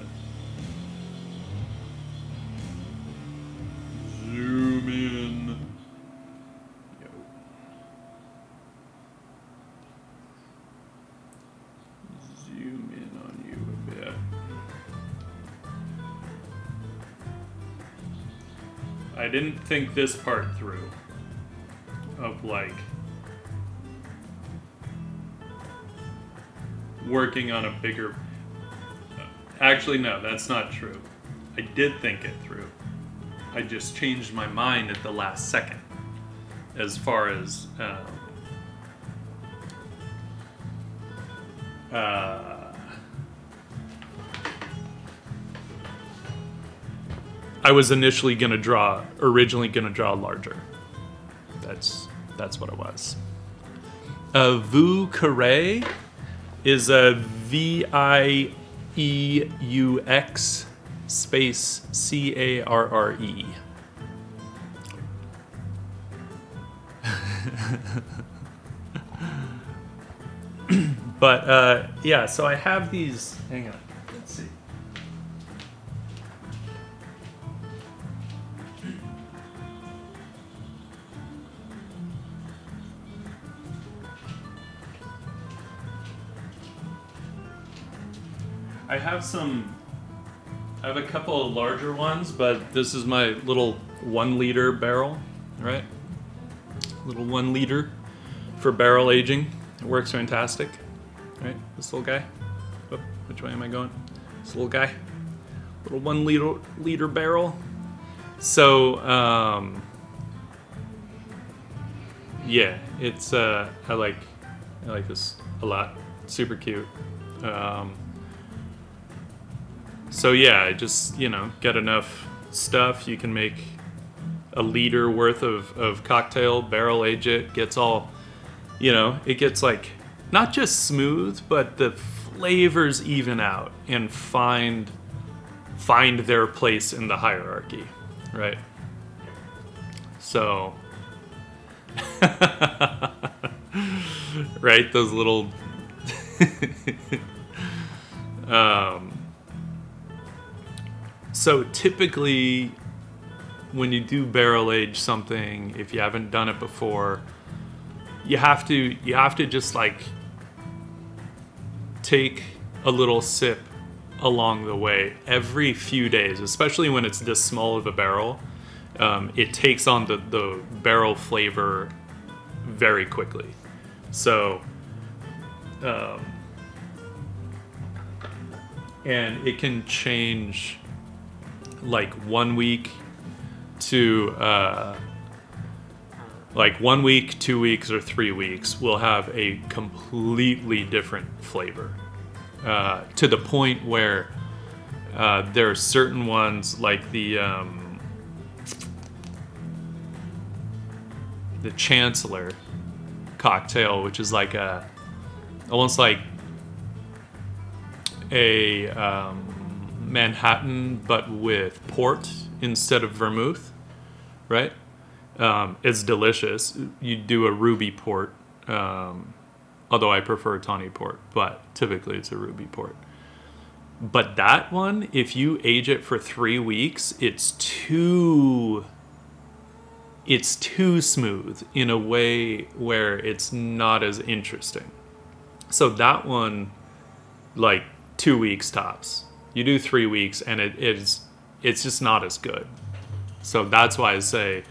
I didn't think this part through. Of like working on a bigger. Actually, no, that's not true. I did think it through. I just changed my mind at the last second as far as. Um, uh, I was initially gonna draw, originally gonna draw larger. That's that's what it was. Uh, Vieux Carre is a V I E U X space C A R R E. but uh, yeah, so I have these. Hang on, I have some. I have a couple of larger ones, but this is my little one liter barrel, right? Little one liter for barrel aging. It works fantastic, right? This little guy. Oh, which way am I going? This little guy. Little one liter liter barrel. So, um, yeah, it's uh, I like I like this a lot. Super cute. Um, so yeah, just you know, get enough stuff. You can make a liter worth of, of cocktail, barrel age it, gets all you know, it gets like not just smooth, but the flavors even out and find find their place in the hierarchy. Right. So right, those little um so typically, when you do barrel age something, if you haven't done it before, you have to you have to just like take a little sip along the way every few days, especially when it's this small of a barrel. Um, it takes on the, the barrel flavor very quickly. So, um, and it can change like one week to uh, like one week, two weeks, or three weeks will have a completely different flavor. Uh, to the point where uh, there are certain ones like the um, the Chancellor cocktail, which is like a almost like a um, Manhattan, but with port instead of vermouth, right? Um, it's delicious. You do a ruby port, um, although I prefer tawny port, but typically it's a ruby port. But that one, if you age it for three weeks, it's too it's too smooth in a way where it's not as interesting. So that one, like two weeks tops. You do three weeks, and it is it's just not as good. So that's why I say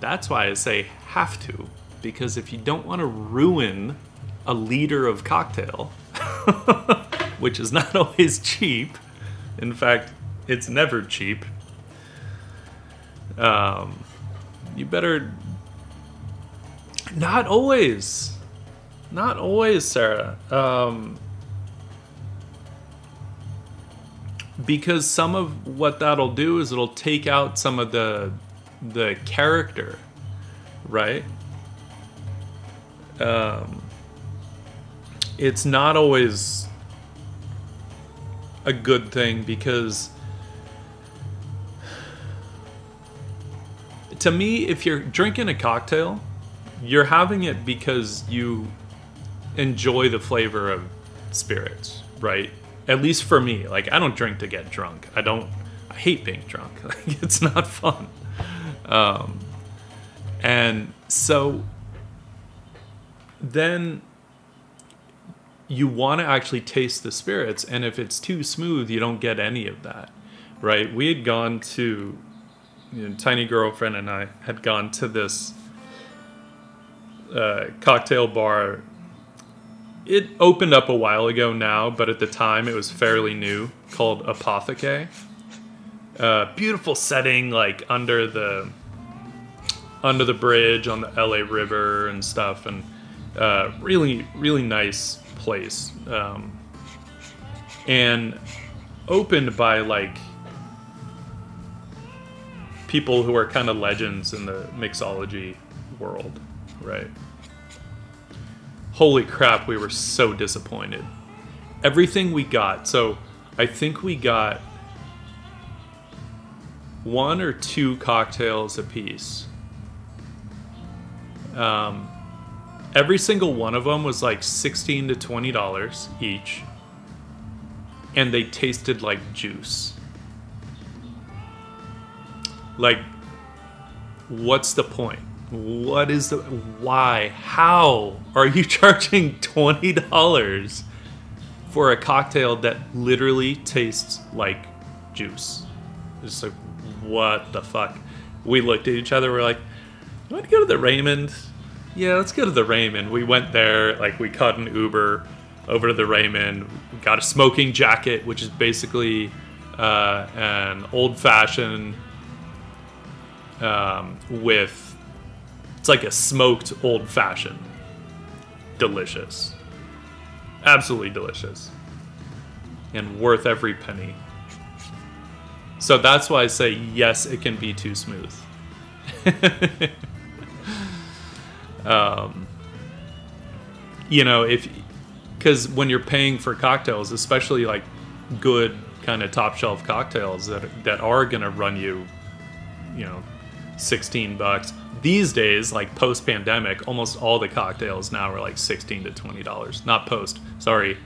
that's why I say have to because if you don't want to ruin a liter of cocktail, which is not always cheap, in fact, it's never cheap. Um, you better not always, not always, Sarah. Um, because some of what that'll do is it'll take out some of the the character, right? Um, it's not always a good thing because to me if you're drinking a cocktail you're having it because you enjoy the flavor of spirits right At least for me, like I don't drink to get drunk. I don't. I hate being drunk. Like it's not fun. Um, and so then you want to actually taste the spirits, and if it's too smooth, you don't get any of that, right? We had gone to, you know, tiny girlfriend and I had gone to this uh, cocktail bar. It opened up a while ago now, but at the time it was fairly new, called Apotheke. Uh, beautiful setting, like under the under the bridge on the LA River and stuff, and uh, really, really nice place. Um, and opened by like people who are kind of legends in the mixology world, right? Holy crap, we were so disappointed. Everything we got, so I think we got one or two cocktails apiece. Um, every single one of them was like 16 to 20 dollars each and they tasted like juice like what's the point what is the why? How are you charging 20 dollars for a cocktail that literally tastes like juice? It's like what the fuck? We looked at each other we're like you want to go to the raymond? Yeah, let's go to the Raymond. We went there, like we caught an Uber over to the Raymond, got a smoking jacket, which is basically uh, an old fashioned um, with it's like a smoked old fashioned. Delicious. Absolutely delicious. And worth every penny. So that's why I say yes, it can be too smooth. um, you know, if because when you're paying for cocktails, especially like good kind of top shelf cocktails that that are gonna run you, you know, sixteen bucks. These days, like post pandemic, almost all the cocktails now are like sixteen to twenty dollars. Not post, sorry,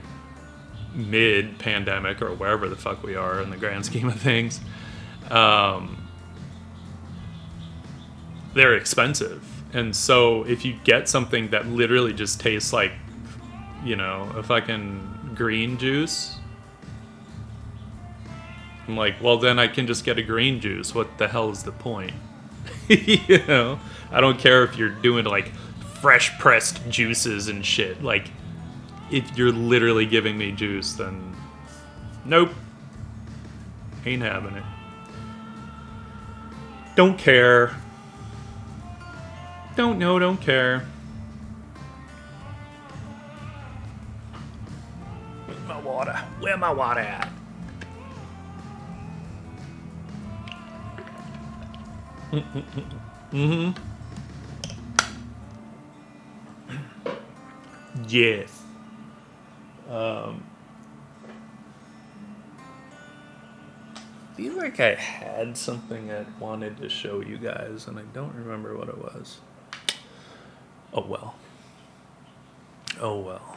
mid pandemic or wherever the fuck we are in the grand scheme of things. Um, they're expensive and so if you get something that literally just tastes like, you know, a fucking green juice, I'm like, well, then I can just get a green juice. What the hell is the point? you know, I don't care if you're doing like fresh pressed juices and shit. Like, if you're literally giving me juice, then nope, ain't having it. Don't care. Don't know, don't care. Where's my water? Where my water at? Mm-hmm. Yes. Um, feel like I had something I wanted to show you guys, and I don't remember what it was. Oh well. Oh well.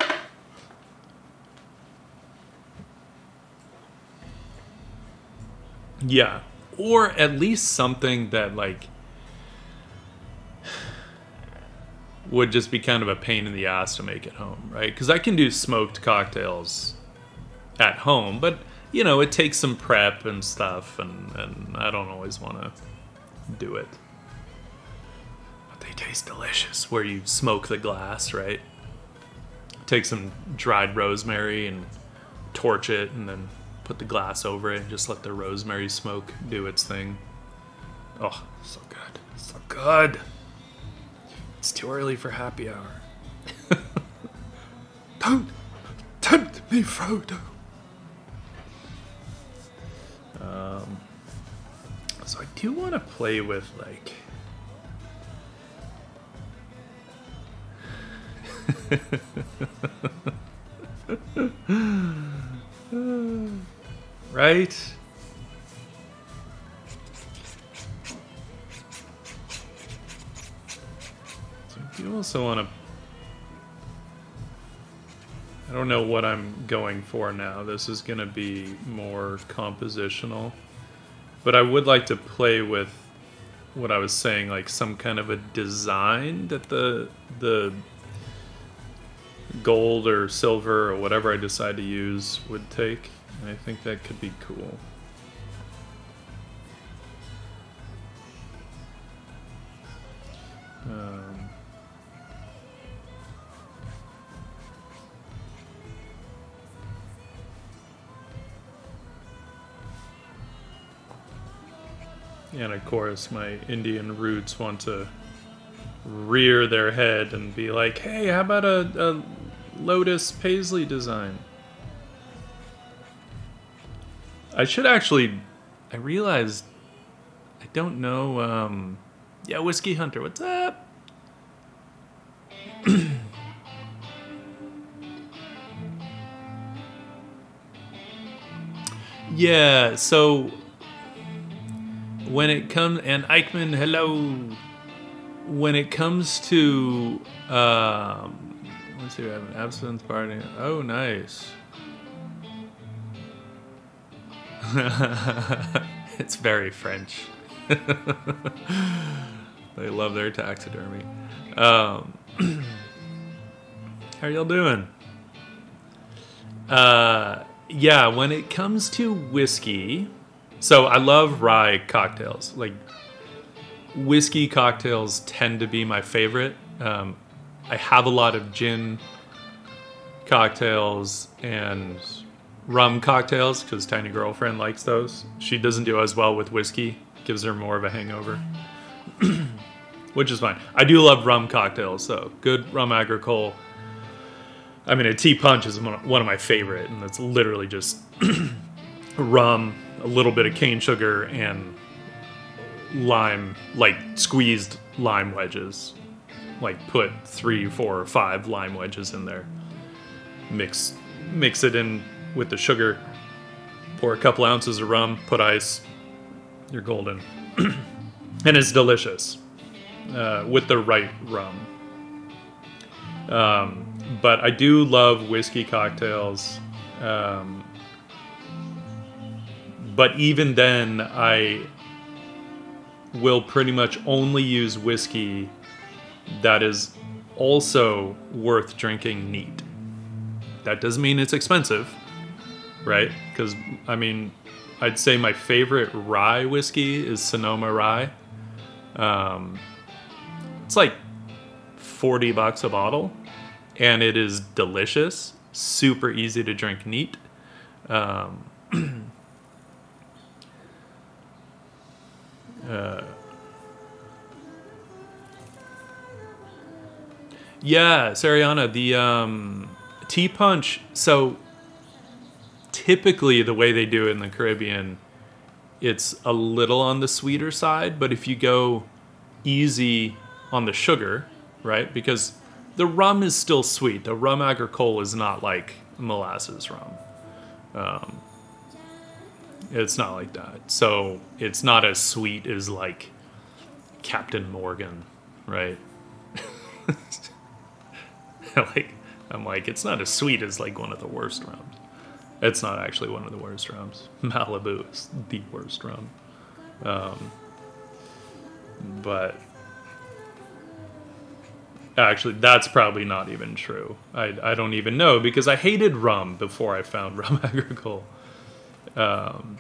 Yeah. Or at least something that like would just be kind of a pain in the ass to make at home, right? Because I can do smoked cocktails at home, but you know, it takes some prep and stuff, and, and I don't always want to do it. But they taste delicious where you smoke the glass, right? Take some dried rosemary and torch it and then put the glass over it and just let the rosemary smoke do its thing. Oh, so good. So good. It's too early for happy hour. Don't tempt me, Frodo. Um, so I do want to play with like right? So you also want to. I don't know what I'm going for now. This is going to be more compositional. But I would like to play with what I was saying, like some kind of a design that the the gold or silver or whatever I decide to use would take. And I think that could be cool. Um, and of course, my Indian roots want to rear their head and be like, hey, how about a, a Lotus Paisley design? I should actually. I realized I don't know. Um, yeah, Whiskey Hunter, what's up? yeah, so when it comes and Eichmann, hello. When it comes to um, let's see, we have an absinthe party. Oh, nice. it's very French. they love their taxidermy. Um, how are y'all doing? Uh, yeah, when it comes to whiskey, so I love rye cocktails. Like whiskey cocktails tend to be my favorite. Um, I have a lot of gin cocktails and rum cocktails because Tiny Girlfriend likes those. She doesn't do as well with whiskey, gives her more of a hangover, which is fine. I do love rum cocktails, though. Good rum agricole. I mean, a ti' punch is one of my favorite, and it's literally just rum, a little bit of cane sugar, and lime, like squeezed lime wedges. Like put three, four, or five lime wedges in there. Mix, mix it in with the sugar. Pour a couple ounces of rum, put ice. You're golden, and it's delicious uh, with the right rum. Um, but I do love whiskey cocktails. Um, but even then, I will pretty much only use whiskey that is also worth drinking neat. That doesn't mean it's expensive, right? Because, I mean, I'd say my favorite rye whiskey is Sonoma Rye. Um, it's like 40 bucks a bottle, and it is delicious, super easy to drink neat. Um, uh, yeah, Sariana, the um, ti' punch. So typically, the way they do it in the Caribbean, it's a little on the sweeter side. But if you go easy on the sugar, right? Because the rum is still sweet. The rum agricole is not like molasses rum. Um, it's not like that. So it's not as sweet as like Captain Morgan, right? like I'm like it's not as sweet as like one of the worst rums. It's not actually one of the worst rums. Malibu is the worst rum. Um, but actually, that's probably not even true. I, I don't even know because I hated rum before I found rum agricole. Um,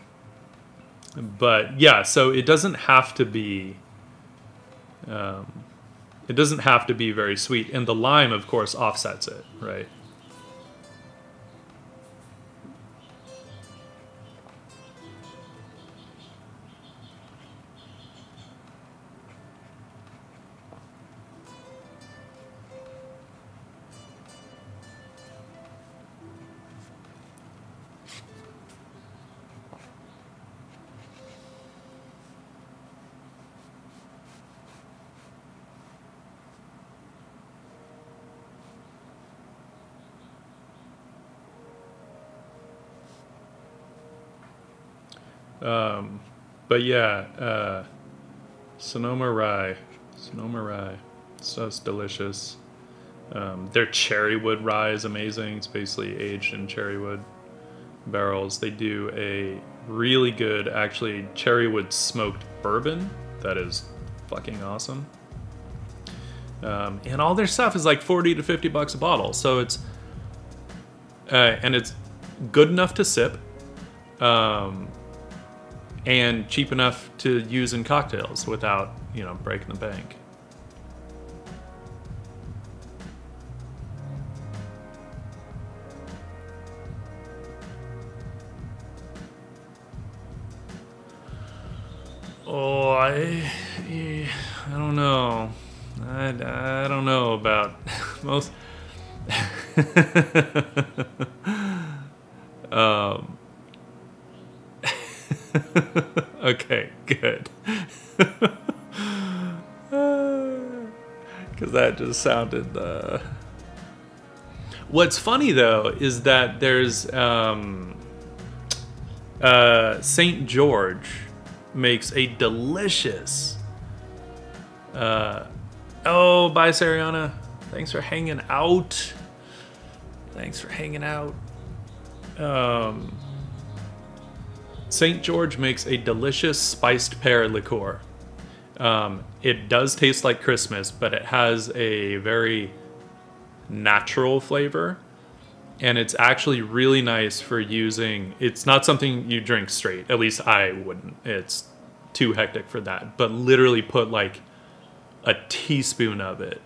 but yeah, so it doesn't have to be. Um, it doesn't have to be very sweet, and the lime, of course, offsets it, right? But yeah, uh, Sonoma Rye. Sonoma Rye. So delicious. Um, their cherry wood rye is amazing. It's basically aged in cherry wood barrels. They do a really good, actually, cherry wood smoked bourbon that is fucking awesome. Um, and all their stuff is like 40 to 50 bucks a bottle. So it's, uh, and it's good enough to sip um, and cheap enough to use in cocktails without, you know, breaking the bank. Oh, I, I don't know. I, I don't know about most. um. okay, good. Because that just sounded. Uh... What's funny though is that there's um, uh, Saint George makes a delicious. Uh, oh, bye, Sariana. Thanks for hanging out. Thanks for hanging out. Um, St. George makes a delicious spiced pear liqueur. Um, it does taste like Christmas, but it has a very natural flavor. And it's actually really nice for using. It's not something you drink straight. At least I wouldn't. It's too hectic for that. But literally put like a teaspoon of it,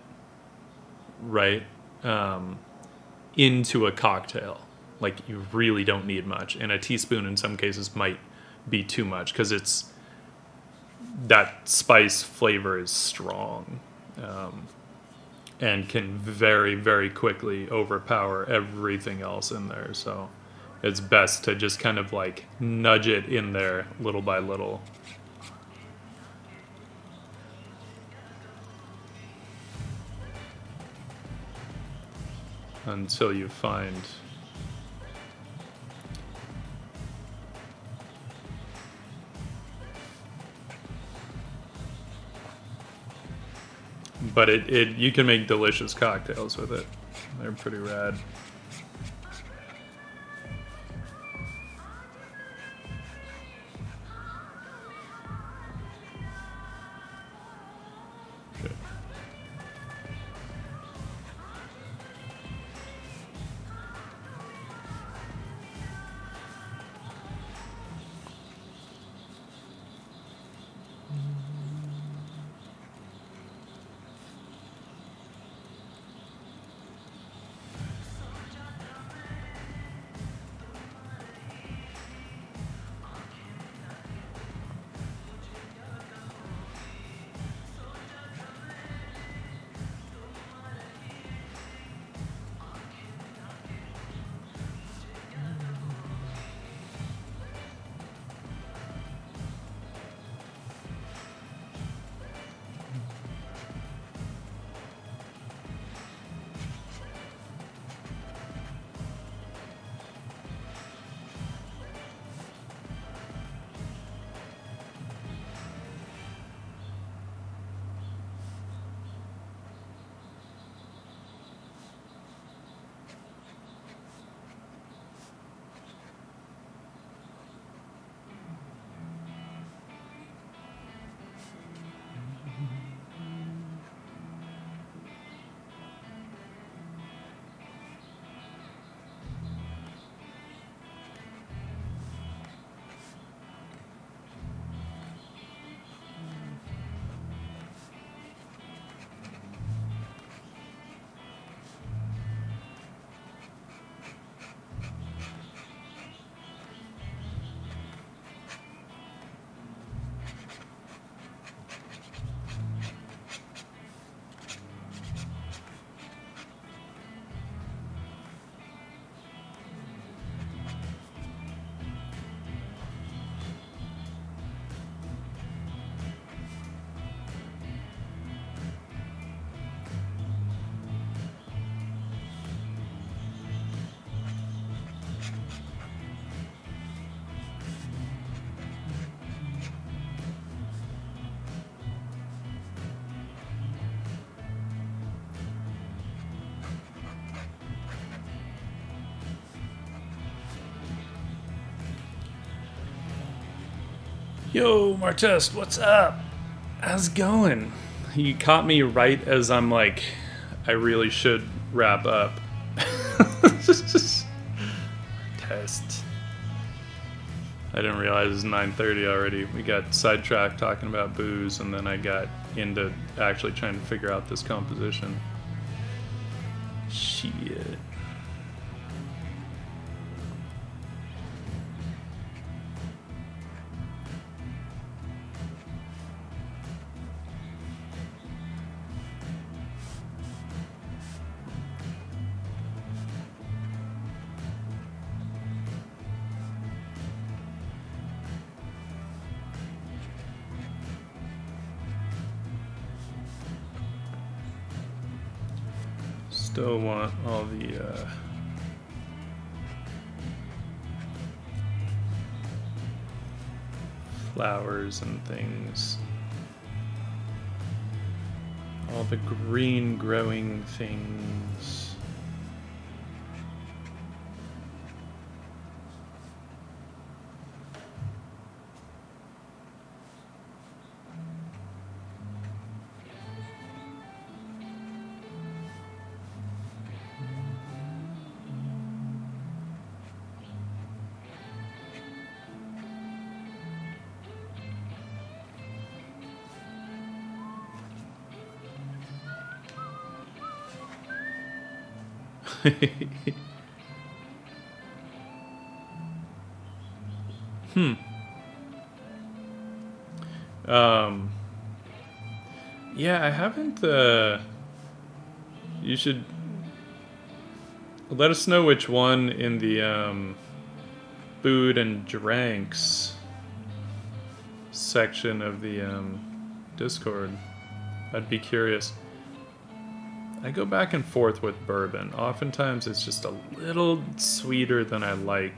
right, um, into a cocktail. Like you really don't need much, and a teaspoon in some cases might be too much because it's that spice flavor is strong. Um, and can very very quickly overpower everything else in there so it's best to just kind of like nudge it in there little by little until you find but it, it you can make delicious cocktails with it. They're pretty rad. Yo, Martest, what's up? How's it going? You caught me right as I'm like, I really should wrap up. Test. I didn't realize it's 9:30 already. We got sidetracked talking about booze, and then I got into actually trying to figure out this composition. Shit. Flowers and things. All the green growing things. hmm. Um. Yeah, I haven't. Uh, you should let us know which one in the um, food and drinks section of the um, Discord. I'd be curious. I go back and forth with bourbon. Oftentimes it's just a little sweeter than I like.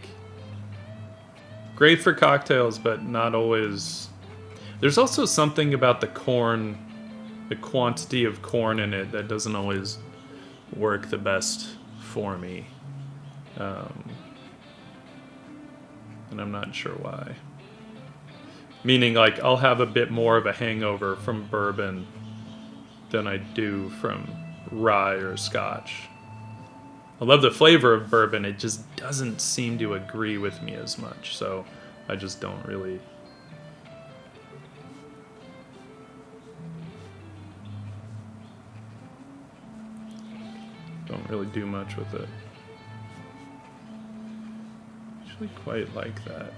Great for cocktails, but not always. There's also something about the corn, the quantity of corn in it, that doesn't always work the best for me. Um, and I'm not sure why. Meaning, like, I'll have a bit more of a hangover from bourbon than I do from rye or scotch. I love the flavor of bourbon, it just doesn't seem to agree with me as much, so I just don't really. Don't really do much with it. Actually, quite like that.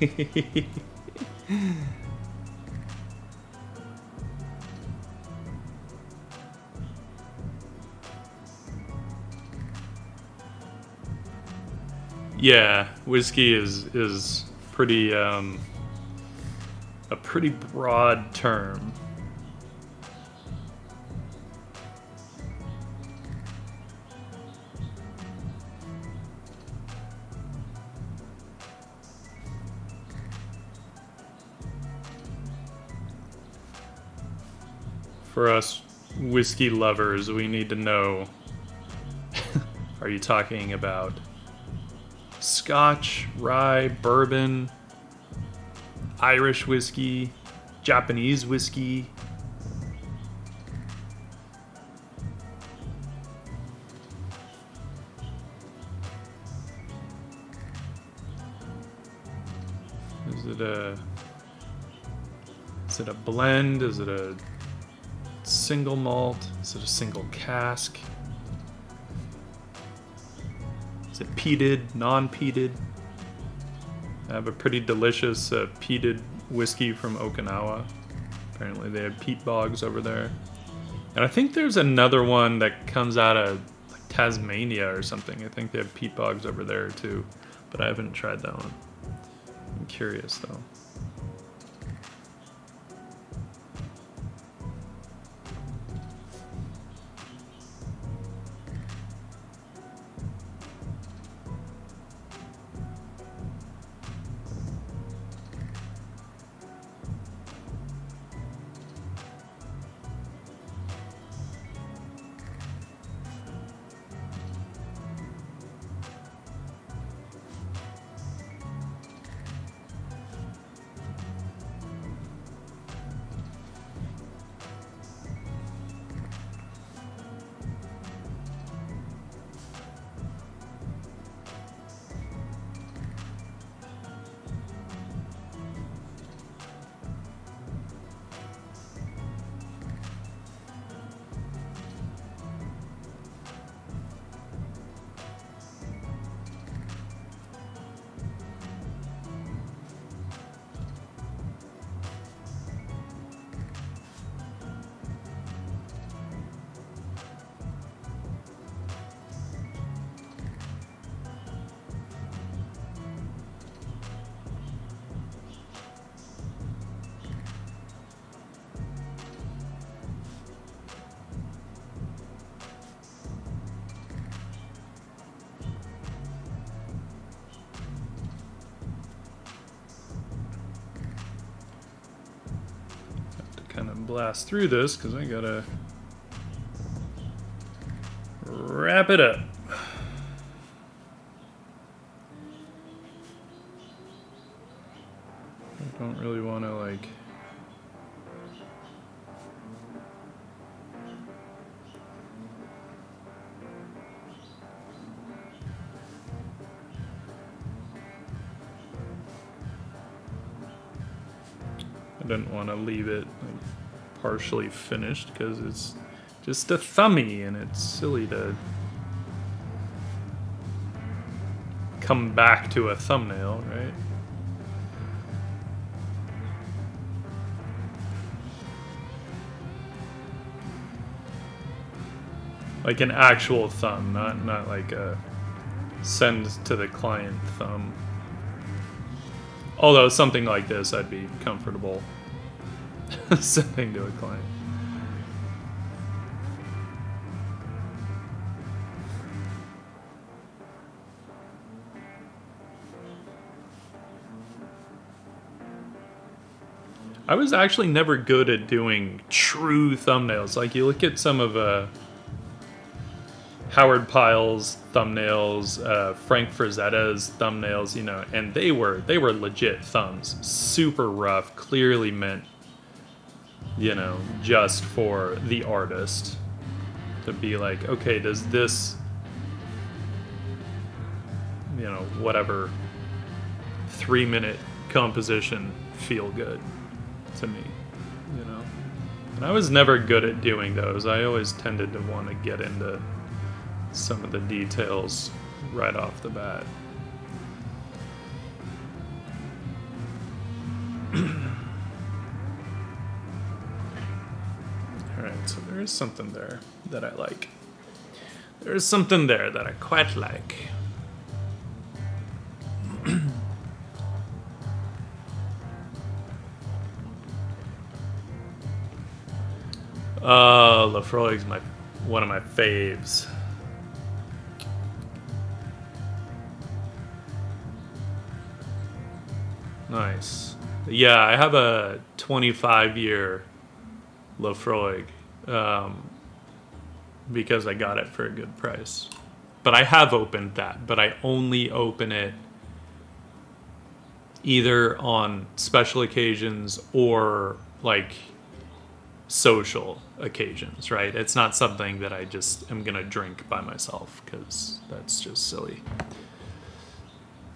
yeah, whiskey is is pretty um, a pretty broad term. Whiskey lovers, we need to know are you talking about scotch, rye, bourbon, Irish whiskey, Japanese whiskey? Is it a is it a blend? Is it a single malt? Is it a single cask? Is it peated, non peated? I have a pretty delicious uh, peated whiskey from Okinawa. Apparently, they have peat bogs over there. And I think there's another one that comes out of like Tasmania or something. I think they have peat bogs over there too, but I haven't tried that one. I'm curious though. Blast through this because I gotta wrap it up. I don't really want to like. I didn't want to leave it partially finished because it's just a thummy and it's silly to come back to a thumbnail, right? Like an actual thumb, not not like a send to the client thumb. Although something like this, I'd be comfortable sending to a client. I was actually never good at doing true thumbnails. Like you look at some of uh, Howard Pyle's thumbnails, uh, Frank Frazetta's thumbnails, you know, and they were they were legit thumbs, super rough, clearly meant, you know, just for the artist to be like, okay, does this, you know, whatever three minute composition feel good to me, you know? And I was never good at doing those. I always tended to want to get into some of the details right off the bat. Alright, there is something there that I like. There is something there that I quite like. Uh, Laphroaig's my one of my faves. Nice. Yeah, I have a 25 year Laphroaig um, because I got it for a good price. But I have opened that, but I only open it either on special occasions or like social occasions, right? It's not something that I just am gonna drink by myself because that's just silly.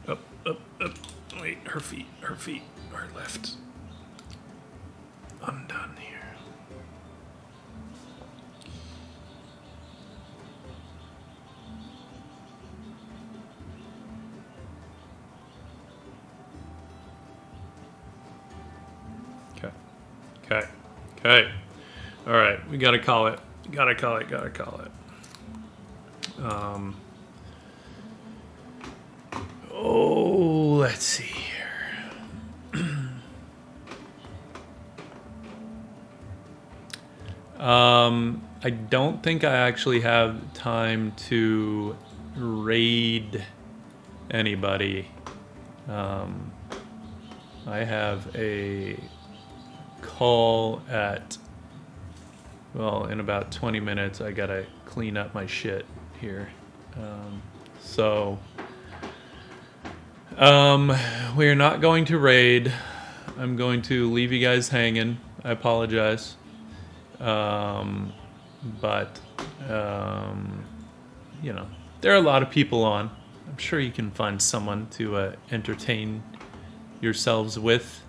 Up, up, up. Wait, her feet, her feet are left I'm done here. Okay. Okay. All right, we gotta call it. Gotta call it. Gotta call it. Um. Oh, let's see here. um, I don't think I actually have time to raid anybody. Um, I have a call at well in about 20 minutes i gotta clean up my shit here. Um, so um, we're not going to raid. I'm going to leave you guys hanging. I apologize. Um, but um, you know there are a lot of people on. I'm sure you can find someone to uh, entertain yourselves with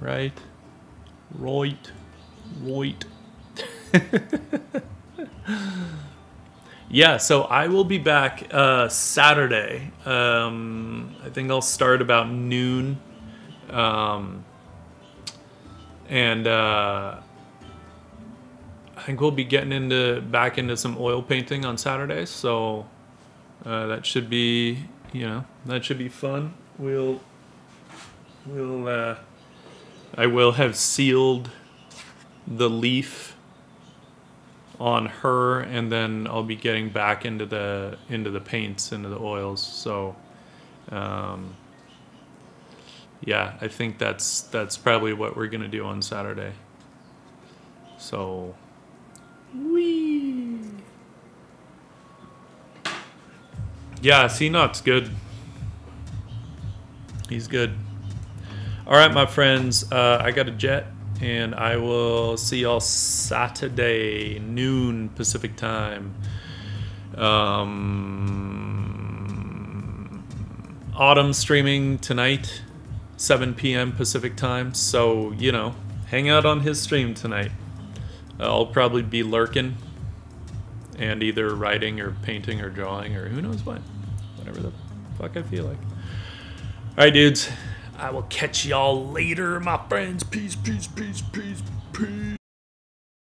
right? Right. Right. Yeah so i will be back uh, saturday. Um, i think i'll start about noon. Um, and uh, i think we'll be getting into back into some oil painting on saturdays so uh, that should be you know that should be fun. We'll we'll uh, I will have sealed the leaf on her and then I'll be getting back into the into the paints into the oils. So um, yeah I think that's that's probably what we're gonna do on Saturday. So wee yeah C Not's good. He's good all right, my friends, uh, I got a jet, and I will see y'all Saturday noon Pacific time. Um, autumn streaming tonight, 7 p.m. Pacific time. So you know, hang out on his stream tonight. I'll probably be lurking, and either writing or painting or drawing or who knows what, whatever the fuck I feel like. All right, dudes. I will catch y'all later, my friends. Peace, peace, peace, peace, peace.